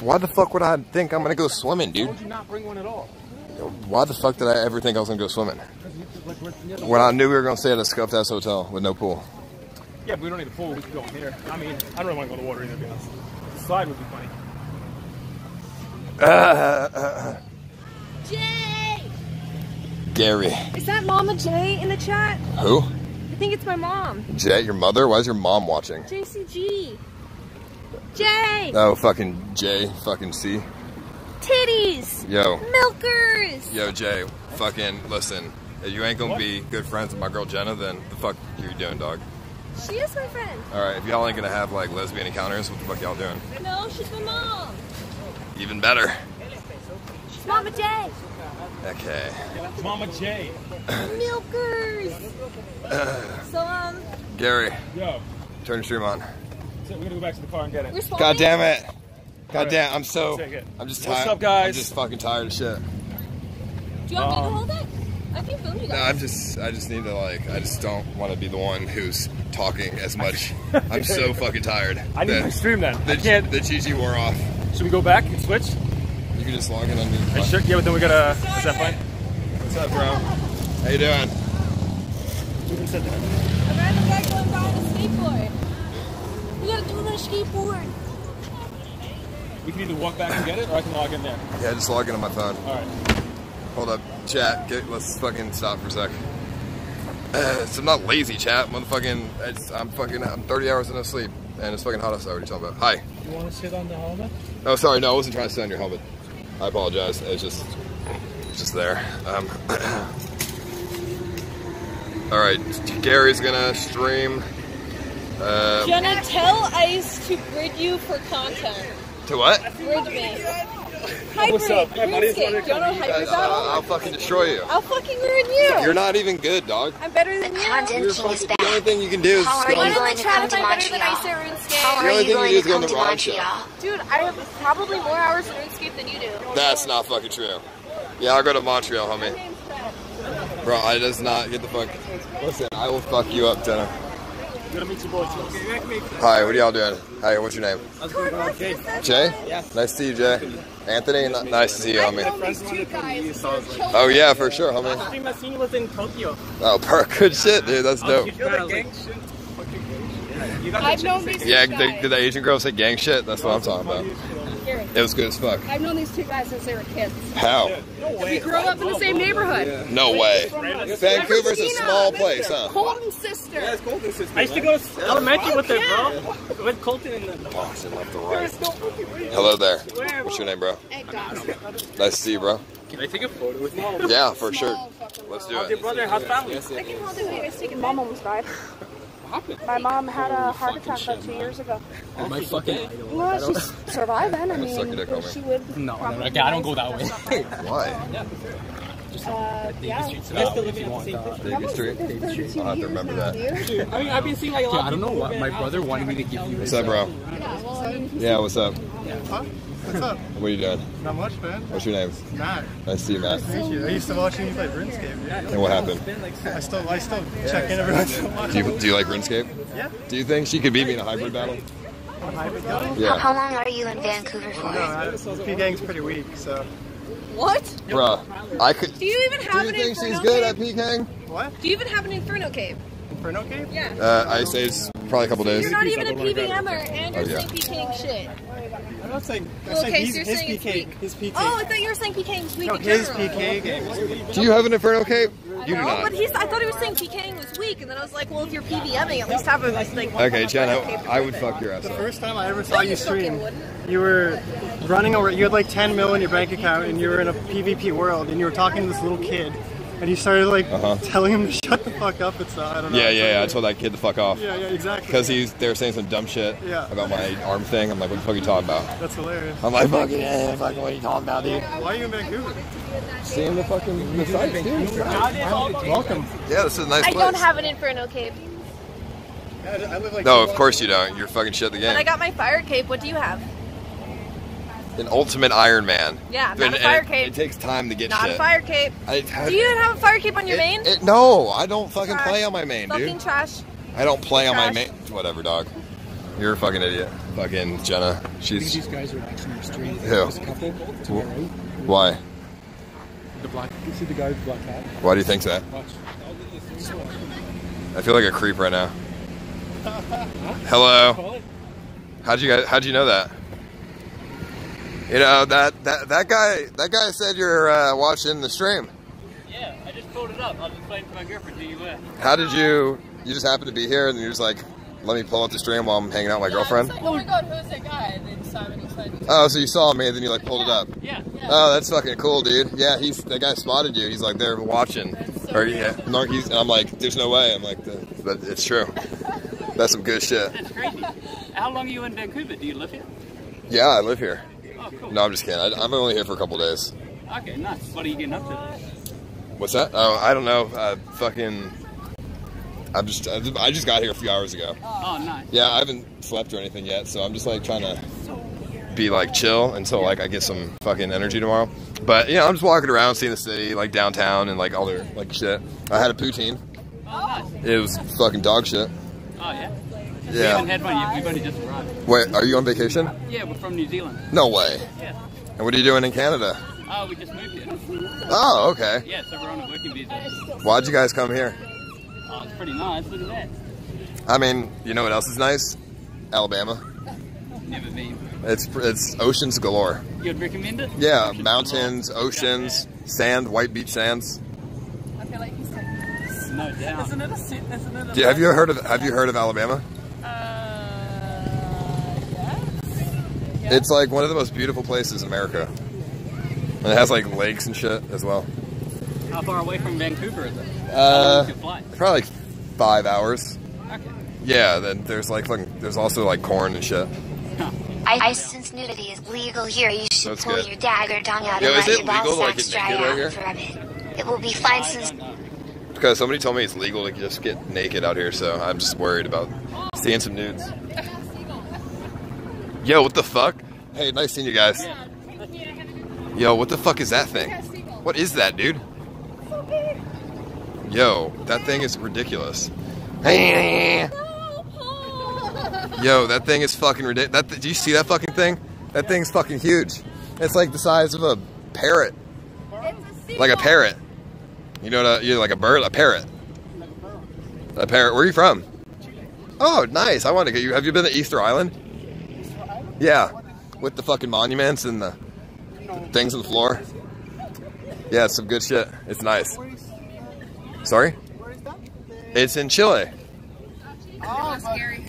Why the fuck would I think I'm gonna go swimming, Why dude? would you not bring one at all? Why the fuck did I ever think I was gonna go swimming? 'Cause you- like, we're near the When I knew we were gonna stay at a scuffed ass hotel with no pool. Yeah, but we don't need a pool. We can go in here. I mean, I don't really want to go in the water either, to be honest. The slide would be funny. Jay! Gary. Is that Mama Jay in the chat? Who? I think it's my mom. Jet, your mother? Why is your mom watching? JCG. Jay! Oh, fucking Jay, fucking C. Titties! Yo, Milkers! yo, Jay, fucking listen. If you ain't gonna be good friends with my girl Jenna, then the fuck you doing, dog? She is my friend. All right, if y'all ain't gonna have like lesbian encounters, what the fuck y'all doing? No, she's my mom. Even better. She's Mama J. Okay. Mama J. Milkers. So um, Gary, Yo, turn the stream on. so we're gonna go back to the car and get it. we're. God damn it. God Alright, damn, I'm so. take it. I'm just tired. What's up, guys? I'm just fucking tired of shit. Do you want me to Um, hold it? I can film you guys. No. I'm just. I just need to like. I just don't want to be the one who's talking as much. I'm so fucking tired. I need that my stream then. The, I can't. the GG wore off. Should we go back and switch? You can just log in on Are your. you sure? Yeah, but then we gotta. Is that fine? What's up, bro? How you doing? I'm riding the bike going down on a skateboard. We gotta do it on a skateboard. We can either walk back and get it, or I can log in there. Yeah, just log in on my phone. All right. Hold up, chat. Get, let's fucking stop for a sec. Uh, so I'm not lazy, chat. Motherfucking, it's, I'm fucking, I'm 30 hours in no sleep, and it's fucking hot outside. What are you talking about? Hi. You want to sit on the helmet? Oh, sorry. No, I wasn't trying to sit on your helmet. I apologize. It's just, it's just there. Um, all right, Gary's gonna stream. Uh, Jenna, tell Ice to grid you for content. to what? Grid me. Hybrid. What's up? My buddy's RuneScape. Do you know hybrid Uh. I'll fucking destroy you. I'll fucking ruin you. You're not even good, dog. I'm better than you. You're king is fucking, the only thing you can do is How are go you on- going to come to to find better than Montreal? Ice at RuneScape? How The are only you thing you going do to is go come to. Montreal? Dude, I have probably more hours in RuneScape than you do. That's not fucking true. Yeah, I'll go to Montreal, homie. Bro, I does not get the fuck. Listen, I will fuck you up, Jenna. Gotta meet your boys. Hi, what are y'all doing? Hi, what's your name? How's it going, bro? Okay. Jay? Yeah. Nice to see you, Jay. Anthony, N- nice to see you, homie. Friends wanted to come to you, so I was like, Oh yeah, for sure, homie. I think my was in Tokyo. Oh, per good shit, dude. That's dope. I was like, You got I've known these Yeah, did, guys. did the Asian girl say gang shit? That's what I'm talking about. Gary, It was good as fuck. I've known these two guys since they were kids. How? We grew up in the same neighborhood. No way. Vancouver's a small place, huh? Colton's sister. I used to go to elementary with her, bro. With Colton and the. Boston left to right. Hello there. What's your name, bro? Hey, guys. Nice to see you, bro. Can I take a photo with you? Yeah, for sure. Let's do How's your it. brother? How's family? I can hold it. You guys taking mom almost died. My mom had a heart attack about two years ago. Oh, My fucking. Well, she's surviving. I mean, Suck your she would. No, no, no, okay, I don't go that way. Why? Uh, yeah. I still live in the same place. Vegas Street? I'll have to remember that. I mean, I've been seeing like a lot. I don't know what my brother wanted me to give you. What's up, bro? Yeah, well, Yeah, what's up? Huh? What's up? What are you doing? Not much, man. What's your name? Matt. Nice to see you, Matt. Thank you. I used to watch you play RuneScape. Yeah. And what happened? I still, I still check in every once in a while. Do you, do you like RuneScape? Yeah. Do you think she could beat me in a hybrid battle? A hybrid battle? How, Yeah. how long are you in Vancouver for? No, I, P gang's pretty weak, so. What? Bruh, I could. Do you even have Do have you an think Inferno she's good at cave? PKing? What? Do you even have an Inferno cape? Inferno Cape? Yeah. Uh, Ice Age, probably a couple days. You're not even a PVMer and you're Oh, yeah. PKing shit. I'm not saying. I Well, said okay, he's, so you're his saying PK. weak. His PK. Oh, I thought you were saying PKing's weak no, in his general. PK game is weak. Do you have an Inferno Cape? You do not. but he's, I thought he was saying PKing was weak, and then I was like, well, if you're PVMing, at least have a like. one Okay, from Jen, a I, cave I would fuck your ass The first time I ever saw No, you you stream, you were running over. You had like 10 mil in your bank account, and you were in a PvP world, and you were talking to this little kid, and you started like Uh-huh. telling him to shut the fuck up and stuff. I don't know. Yeah, yeah, yeah. I told that kid to fuck off. Yeah, yeah, exactly. Because he's they were saying some dumb shit Yeah. about my arm thing. I'm like, what the fuck are you talking about? That's hilarious. I'm like, fucking, yeah, fucking, what are you talking about, dude? Why are you in Vancouver? Seeing the fucking the sights, dude. Welcome. Yeah, this is a nice I place. don't have an Inferno cape, Yeah, I I live like. No, of course you don't. You're fucking shit the game. but I got my fire cape. What do you have? An ultimate Iron Man. Yeah, not And- a fire cape. It takes time to get Not shit. a fire cape. I, Do you even have a fire cape on your it- main? it- no, I don't fucking Trash. play on my main, Fucking dude. trash. I don't play on my main. Whatever, dog. You're a fucking idiot. Fucking Jenna. She's. guys are watching your. Who? Couple to my. Why? The black. You see the guy with the black hat? Why do you think that? I feel like a creep right now. Hello. How'd you guys? How'd you know that? You know that that that guy that guy said you're uh, watching the stream. Yeah, I just pulled it up. I was explaining to my girlfriend who you were. How did you? You just happened to be here, and you're just like, let me pull up the stream while I'm hanging out with my girlfriend. oh my god, who's that guy? And then Simon explained. Oh, so you saw me, and then you like pulled it up. Yeah. Oh, that's fucking cool, dude. Yeah, he's that guy spotted you. He's like they're watching, or yeah, no, he's, and I'm like, there's no way. I'm like, the, but it's true. That's some good shit. That's crazy. How long are you in Vancouver? Do you live here? Yeah, I live here. No, I'm just kidding. I, I'm only here for a couple days. Okay, nice. What are you getting up to? What's that? Oh, I don't know. Uh, fucking. I'm just. I just got here a few hours ago. Oh, nice. Yeah, I haven't slept or anything yet, so I'm just like trying to be like chill until like I get some fucking energy tomorrow. But yeah, I'm just walking around, seeing the city, like downtown, and like all their like shit. I had a poutine. Oh, nice. It was fucking dog shit. Oh, yeah? We Yeah. haven't had one yet. We've only just arrived. Wait, are you on vacation? Yeah, we're from New Zealand. No way. Yeah. And what are you doing in Canada? Oh, we just moved here. Oh, okay. Yeah, so we're on a working visa. Why'd you guys come here? Oh, it's pretty nice. Look at that. I mean, you know what else is nice? Alabama. Never been. It's it's oceans galore. You'd recommend it? Yeah, mountains, oceans, sand, white beach sands. I feel like he's taking this. No doubt. Isn't it a sit? Isn't it a Do you, have you heard of Have you heard of Alabama? It's like one of the most beautiful places in America. And it has like lakes and shit as well. How far away from Vancouver is it? How long Uh, is your flight? probably like five hours. Okay. Yeah, then there's like fucking, there's also like corn and shit. I, I since nudity is legal here, you should That's pull good. your dagger tongue out Yo, and is let it your ball legal like, sacks get dry naked right out here? for a bit. It will be fine since Because somebody told me it's legal to just get naked out here, so I'm just worried about seeing some nudes. Yo, what the fuck? Hey, nice seeing you guys. Yo, what the fuck is that thing? What is that, dude? Yo, that thing is ridiculous. Yo, that thing is fucking ridiculous. That, do you see that fucking thing? That thing's fucking huge. It's like the size of a parrot. Like a parrot. You know what? A, you're like a bird, a parrot. A parrot. Where are you from? Oh, nice. I want to get you. Have you been to Easter Island? Yeah, with the fucking monuments and the things on the floor. Yeah, it's some good shit. It's nice. Sorry? It's in Chile. Oh.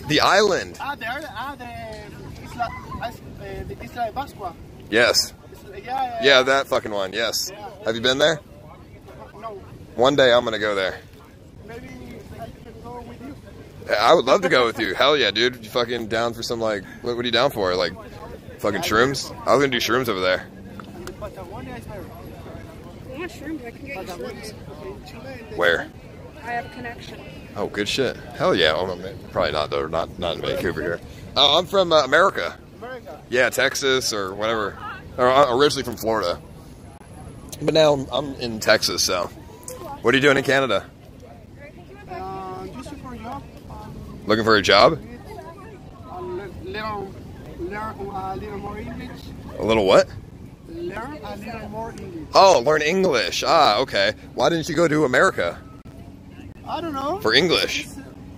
The island. Ah, ah, the Isla, uh, the Isla de Pascua. Yes. Yeah, yeah, Yeah, that fucking one. Yes. Have you been there? No, One day I'm gonna go there. maybe I can go with you. I would love to go with you. Hell yeah, dude. You fucking down for some like what, what are you down for? Like fucking shrooms? I was gonna do shrooms over there. And the Patagonia is better. I want shrooms. I can get you Patagonia shrooms. in Chile. they- Where? I have a connection. Oh, good shit. Hell yeah. Oh, no, probably not though. Not not in Vancouver here. Oh, I'm from uh, America. America. Yeah, Texas or whatever. Or uh, originally from Florida. But now I'm, I'm in Texas. So, what are you doing in Canada? Uh, just for job, Looking for a job? uh, le- little, learn a little more English. A little what? Learn a little more English. Oh, learn English. Ah, okay. Why didn't you go to America I don't know. for English?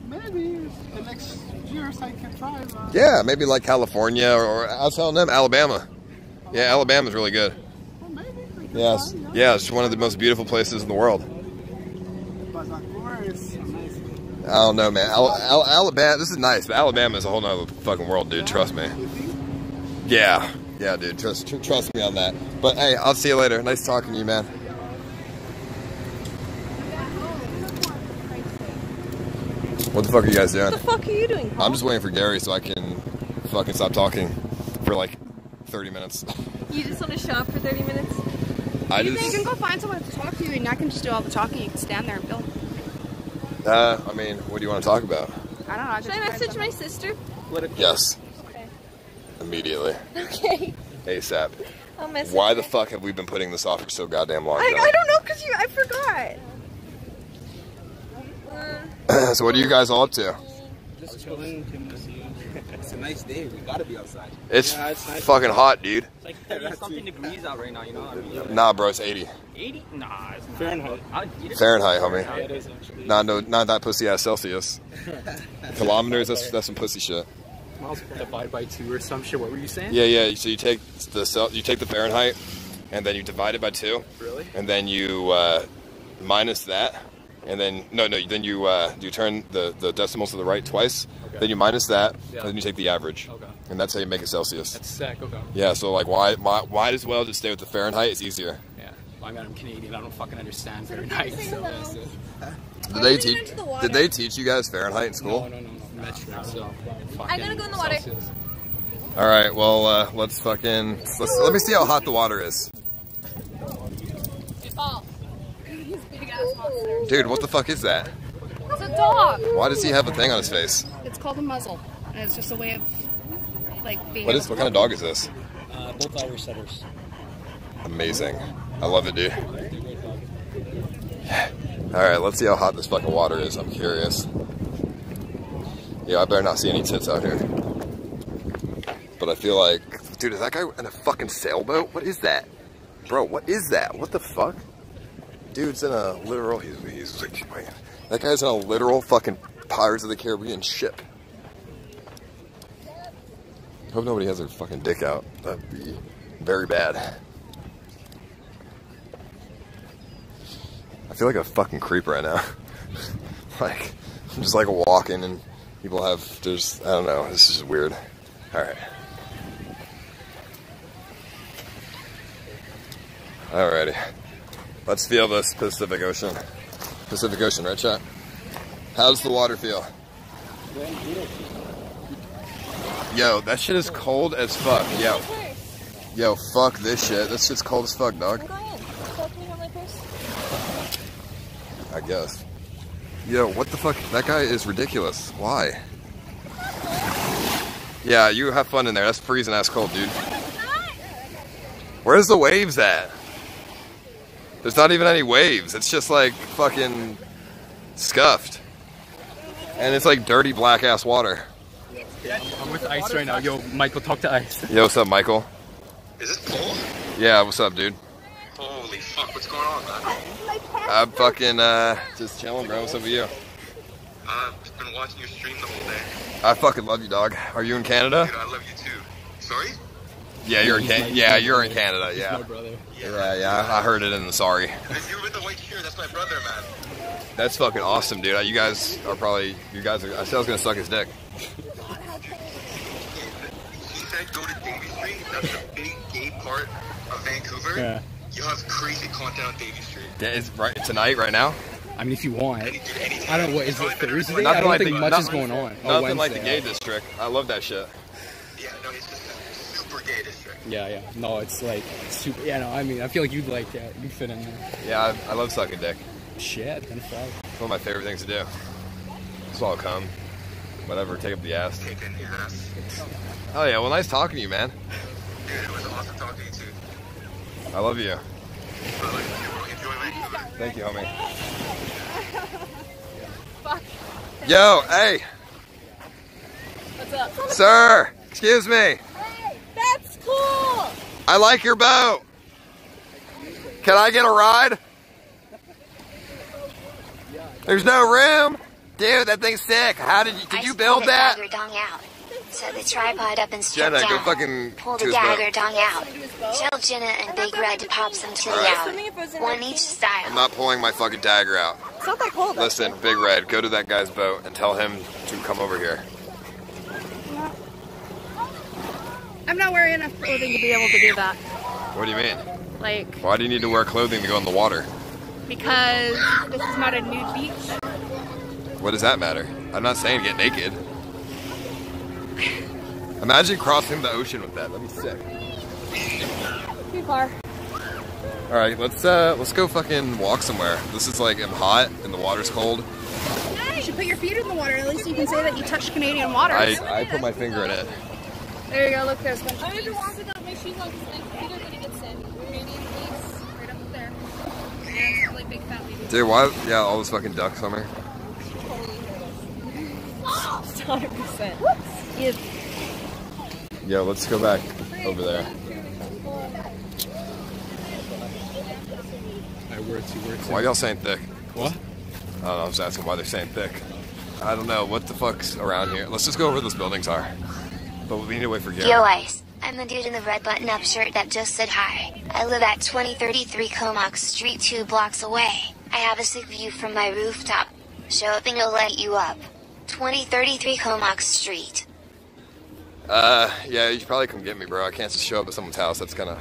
Maybe the next years I can try. Uh, Yeah, maybe like California or, or I was telling them Alabama. Yeah, Alabama's really good. Yes, yeah, it's one of the most beautiful places in the world. But Vancouver is nice. I don't know, man. Al- Al- Alabama, this is nice, but Alabama is a whole nother fucking world, dude. Trust me. Yeah, yeah, dude. Trust, tr- trust me on that. But hey, I'll see you later. Nice talking to you, man. What the fuck are you guys doing? What the fuck are you doing? Paul? I'm just waiting for Gary so I can fucking stop talking for like 30 minutes. You just want to shop for 30 minutes? I just. you can go find someone to talk to, you, and I can just do all the talking. You can stand there and film. Uh, I mean, what do you want to talk about? I don't know. I Should I message my sister? Yes, Okay. immediately, Okay. ASAP. I'll message Why the fuck have we been putting this off for so goddamn long? I, I don't know because you I forgot. so what are you guys all up to? Just chilling. It's a nice day. We gotta be outside. It's, Yeah, it's nice. fucking hot, dude. It's like 30 something degrees out right now, you know? I mean, Nah, bro, it's 80 80? Nah, it's not. Fahrenheit. I- you- Fahrenheit, Yeah, it homie. is actually. Not no, not that pussy ass Celsius. Kilometers, that's that's some pussy shit. Miles divide by two or some shit. What were you saying? Yeah, yeah. So you take the cel- you take the Fahrenheit, and then you divide it by two. Really? And then you uh, minus that, and then no, no. Then you uh, you turn the, the decimals to the right twice. Okay. Then you minus that, Yeah. and then you take the average. Okay. And that's how you make it Celsius. That's sick. Okay. Yeah. So like, why why might as well just stay with the Fahrenheit? It's easier. Yeah. Well, I mean, I'm Canadian. I don't fucking understand Fahrenheit. So that's. Did they teach? Did they teach you guys Fahrenheit in school? No, no, no, no. Metric. So. I'm gonna go in the water. All right. Well, uh, let's fucking let's let me see how hot the water is, Oh. He's big ass monster. Dude. What the fuck is that? It's a dog. Why does he have a thing on his face? It's called a muzzle, and it's just a way of like being. What is? What kind of dog is this? Uh, both Irish setters. Amazing. I love it, dude. All right, let's see how hot this fucking water is. I'm curious. Yeah, I better not see any tits out here. But I feel like, dude, is that guy in a fucking sailboat? What is that? Bro, what is that? What the fuck? Dude's in a literal, he's, he's like, wait, that guy's in a literal fucking Pirates of the Caribbean ship. Hope nobody has their fucking dick out. That'd be very bad. I feel like a fucking creep right now. like, I'm just like walking and people have, there's, I don't know, this is weird. Alright. Alrighty. Let's feel this Pacific Ocean. Pacific Ocean, right, chat? How's the water feel? Yo, that shit is cold as fuck. Yo. Yo, fuck this shit. This shit's cold as fuck, dog. I guess. Yo, what the fuck? That guy is ridiculous. Why? Yeah, you have fun in there. That's freezing ass cold, dude. Where's the waves at? There's not even any waves. It's just like fucking scuffed. And it's like dirty black ass water. I'm with Ice right now. Yo, Michael, talk to Ice. Yo, what's up, Michael? Is this Paul? Yeah, what's up, dude? Holy fuck, what's going on, man? I'm fucking uh, just chilling, bro. What's up with you? I've been watching your stream the whole day. I fucking love you, dog. Are you in Canada? Dude, I love you too. Sorry? Yeah, you're in Can- Yeah, you're in Canada. Yeah. Yeah, yeah. I heard it in the sorry. You with the white shirt, that's my brother, man. That's fucking awesome, dude. You guys are probably. You guys are. I said I was gonna suck his dick. He said go to Davie Street. That's a big gay part of Vancouver. Yeah. You have crazy content on Davie Street. Yeah, it's right tonight, right now. I mean, if you want. I don't know. What is it Thursday? I Nothing don't like think the- much is going on. Oh, Nothing like the gay district. I love that shit. Yeah, no, it's just a super gay district. Yeah, yeah. No, it's like super. Yeah, no. I mean, I feel like you'd like that. You'd fit in there. Yeah, I, I love sucking dick. Shit, kind of fun. It's one of my favorite things to do. So I'll come. Whatever, take up the ass. Take in his ass. Oh yeah, well, nice talking to you, man. Dude, it was awesome talking to you too. I love you. I love you. Enjoy Vancouver. Thank you, homie. Fuck. Yo, hey, What's up? sir. Excuse me. That's cool. I like your boat. Can I get a ride? There's no room. Dude, that thing's sick. How did you, did I you build that? dagger dong out. Set the tripod up and strip Jenna, go down. fucking Pull to the his boat. dagger dong out. Tell Jenna and Big Red to pop some chili Alright. out. One each style. I'm not pulling my fucking dagger out. It's not that cold. Listen, Big Red, go to that guy's boat and tell him to come over here. I'm not wearing enough clothing to be able to do that. What do you mean? Like, Why do you need to wear clothing to go in the water? because this is not a nude beach. What does that matter? I'm not saying get naked. Imagine crossing the ocean with that. That'd be sick. Too far. All right, let's uh let's go fucking walk somewhere. This is like I'm hot and the water's cold. You should put your feet in the water. At least you can say that you touched Canadian water. I I put my finger in it. There you go. Look, there's a bunch of I need to walk without my shoes on because my feet are gonna get sand. Canadian bees right up there. And really big fat lady. Dude, why? Yeah, all those fucking ducks on there. Hundred percent. Yeah, let's go back over there. I word to word. Why y'all saying thick? What? I don't know. I was asking why they're saying thick. I don't know what the fuck's around here. Let's just go where those buildings are. But we need to wait for Gary. Yo, Ice. I'm the dude in the red button-up shirt that just said hi. I live at 2033 Comox Street, two blocks away. I have a sick view from my rooftop. Show up and I'll light you up. 2033 Comox Street. Uh, yeah, you should probably come get me, bro. I can't just show up at someone's house. That's kind of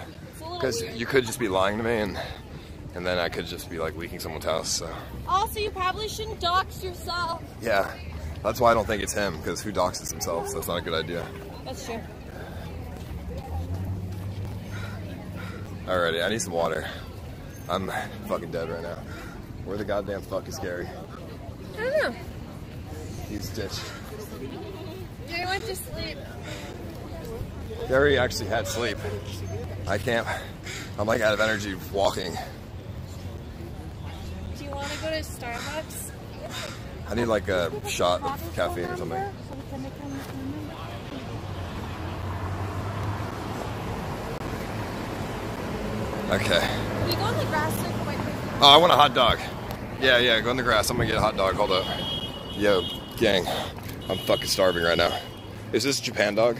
because you could just be lying to me, and and then I could just be like leaking someone's house. So Also, you probably shouldn't dox yourself. yeah, that's why I don't think it's him because who doxes themselves? That's not a good idea. That's true. Alrighty, I need some water. I'm fucking dead right now. Where the goddamn fuck is Gary? I don't know. He's ditched. They went to sleep. Gary actually had sleep. I can't. I'm like out of energy walking. Do you want to go to Starbucks? I need like a shot of caffeine or something. Okay. Can we go in the grass real quick? Oh, I want a hot dog. Yeah, yeah, go in the grass. I'm gonna get a hot dog. Hold up. Yo, gang, I'm fucking starving right now. Is this Japadog?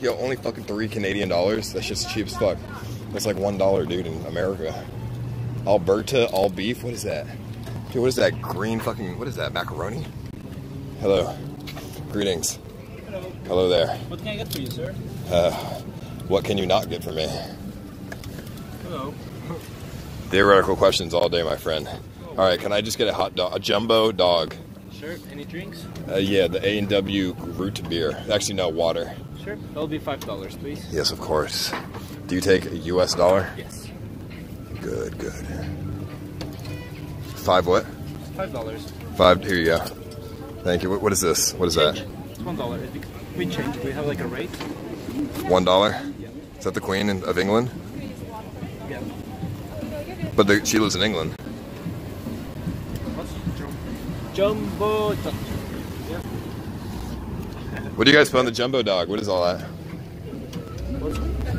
Yo, only fucking three Canadian dollars? That's just cheap as fuck. That's like one dollar, dude, in America. Alberta, all beef? What is that? Dude, what is that green fucking, what is that, macaroni? Hello. Greetings. Hello there. What can I get for you, sir? Uh, what can you not get for me? Hello. Theoretical questions all day, my friend. All right, can I just get a hot dog, a jumbo dog? Sure. Any drinks? Uh, yeah, the A and W root beer. Actually, no water. Sure. That'll be five dollars, please. Yes, of course. Do you take a U.S. dollar? Yes. Good, good. Five what? Five dollars. Five. Here you go. Thank you. What, what is this? What is that? It's one dollar. We change. We have like a rate. One dollar. Yeah. Is that the Queen of England? Yeah. But the, she lives in England. Jumbo. duck. What do you guys put on the jumbo dog? What is all that?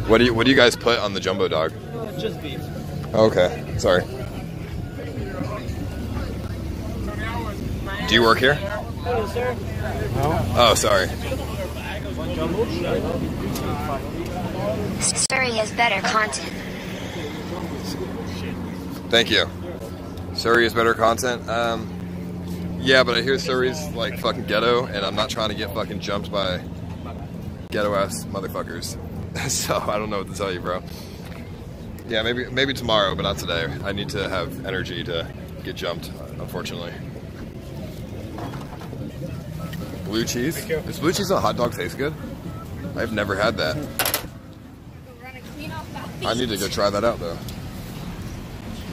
What do you What do you guys put on the jumbo dog? Uh, just beef. Okay, sorry. Do you work here? Hello, sir. Oh, sorry. One jumbo. Surrey has better content. Thank you. Surrey is better content. Um, yeah, but I hear Surrey's like fucking ghetto, and I'm not trying to get fucking jumped by ghetto ass motherfuckers. so I don't know what to tell you, bro. Yeah, maybe maybe tomorrow, but not today. I need to have energy to get jumped, unfortunately. Blue cheese? Does blue cheese on a hot dog taste good? I've never had that. I need to go try that out though.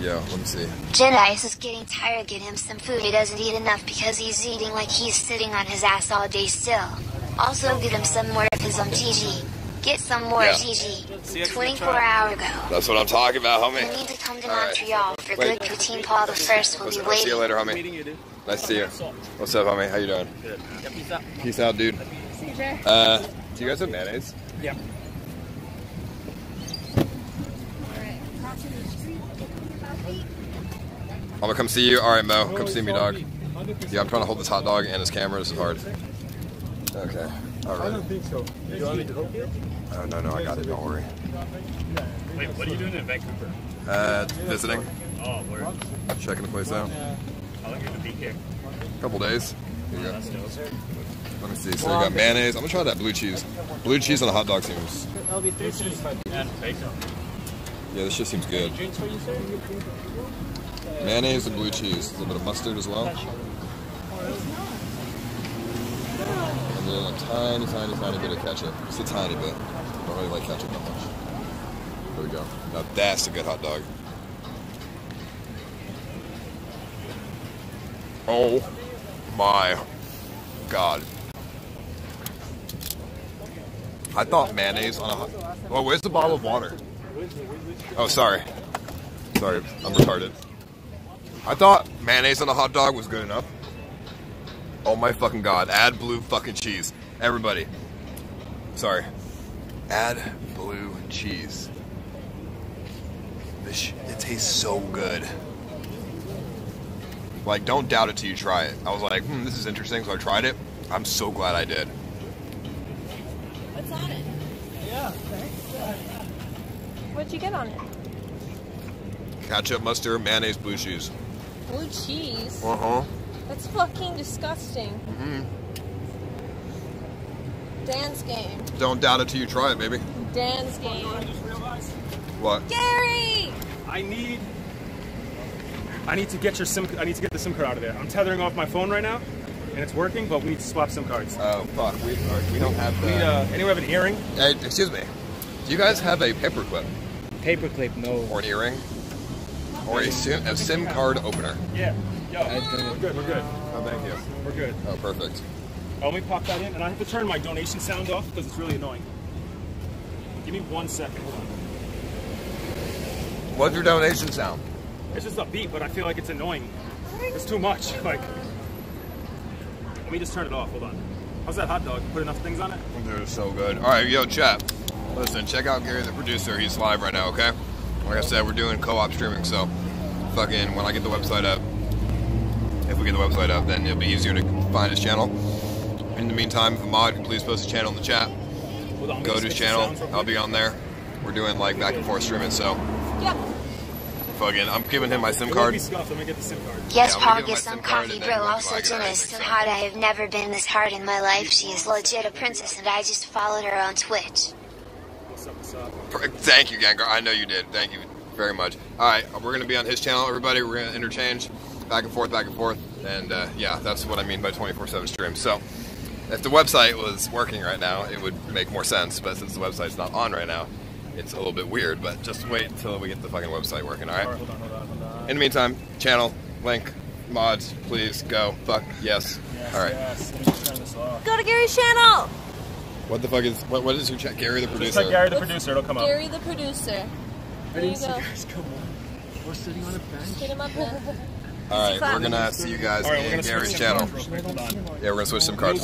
Yeah, let me see. Jen Ice is getting tired. Get him some food. He doesn't eat enough because he's eating like he's sitting on his ass all day still. Also, get him some more of his own GG. Get some more Yeah. GG. 24 hour ago. That's what I'm talking about, homie. You homie. need to come to All right. Montreal for Wait. good poutine. Paul the first will What's be up? I'll see you later, homie. Nice to see you. What's up, homie? How you doing? Good. Peace out. Peace out, dude. CJ. Uh, do you guys have mayonnaise? Yeah. I'm gonna come see you. All right, Mo, come see me, dog. Yeah, I'm trying to hold this hot dog and his camera. This is hard. Okay. All right. I don't think so. You want me to help you? Oh no, no, I got it. Don't worry. Wait, what are you doing in Vancouver? Uh, visiting, Oh, where? checking the place out. How long are you gonna be here? couple days. Here you go. Let me see. So you got mayonnaise. I'm gonna try that blue cheese. Blue cheese on a hot dog seems. That'll be three seventy-five. And bacon. Yeah, this just seems good. Drinks for you, sir? Mayonnaise and blue cheese. A little bit of mustard as well. And then a tiny, tiny, tiny bit of ketchup. Just a tiny bit. I Don't really like ketchup that much. There we go. Now that's a good hot dog. Oh my god. I thought mayonnaise on a hot. Oh, where's the bottle of water? Oh, sorry. Sorry, I'm retarded. I thought mayonnaise on a hot dog was good enough. Oh my fucking god. Add blue fucking cheese. Everybody. Sorry. Add blue cheese. This sh- it tastes so good. Like, don't doubt it till you try it. I was like, hmm, this is interesting, so I tried it. I'm so glad I did. What's on it? Yeah, What'd you get on it? Ketchup, mustard, mayonnaise, blue cheese. Blue cheese. Uh huh. That's fucking disgusting. hmm Dan's game. Don't doubt it till you try it, baby. Dan's game. What? Gary! I need I need to get your SIM. I need to get the SIM card out of there. I'm tethering off my phone right now, and it's working, but we need to swap SIM cards. Oh fuck, we we don't have the. We, uh, anyone have an earring? Hey, excuse me. Do you guys have a paperclip Paperclip, no. or an earring or a SIM, a SIM card opener? Yeah. Yo, we're good. We're good. Oh, thank you. We're good. Oh, perfect. Oh, let me pop that in, and I have to turn my donation sound off because it's really annoying. Give me one second. Hold on. What's your donation sound? It's just a beep, but I feel like it's annoying. It's too much. Like, let me just turn it off. Hold on. How's that hot dog? Put enough things on it? They're so good. All right, yo, chat. Listen, check out Gary, the producer. He's live right now. Okay. Like I said, we're doing co-op streaming, so fucking when I get the website up, if we get the website up, then it'll be easier to find his channel. In the meantime, if a mod can please post his channel in the chat, on, go to his channel. I'll be on there. We're doing like back and forth streaming, so Yep. fucking. I'm giving him my SIM card. won't scuffed. Let me get the SIM card. Yes, Yeah, I'm Paul, get my some coffee, bro. Also, I got Jenna's so hot. I have never been this hard in my life. She is legit a princess, and I just followed her on Twitch. What's up? Up? Thank you, Gengar. I know you did. Thank you very much. All right, we're gonna be on his channel, everybody. We're gonna interchange back and forth, back and forth, and uh, yeah, that's what I mean by 24/7 stream. So, if the website was working right now, it would make more sense. But since the website's not on right now, it's a little bit weird. But just wait until we get the fucking website working. All right. All right, hold on, hold on, hold on. In the meantime, channel link, mods, please go. Fuck yes. Yes, All right. Yes. Let me just turn this off. Go to Gary's channel. What the fuck is what? What is your chat? Gary the Just producer. type Gary the producer. It'll come up. Gary the producer. There you go. Come on. We're sitting on a bench. Hit him up then. All right, we're gonna see you guys All right, we're in Gary's channel. SIM cards real quick. Hold on. Yeah, we're gonna switch some cards.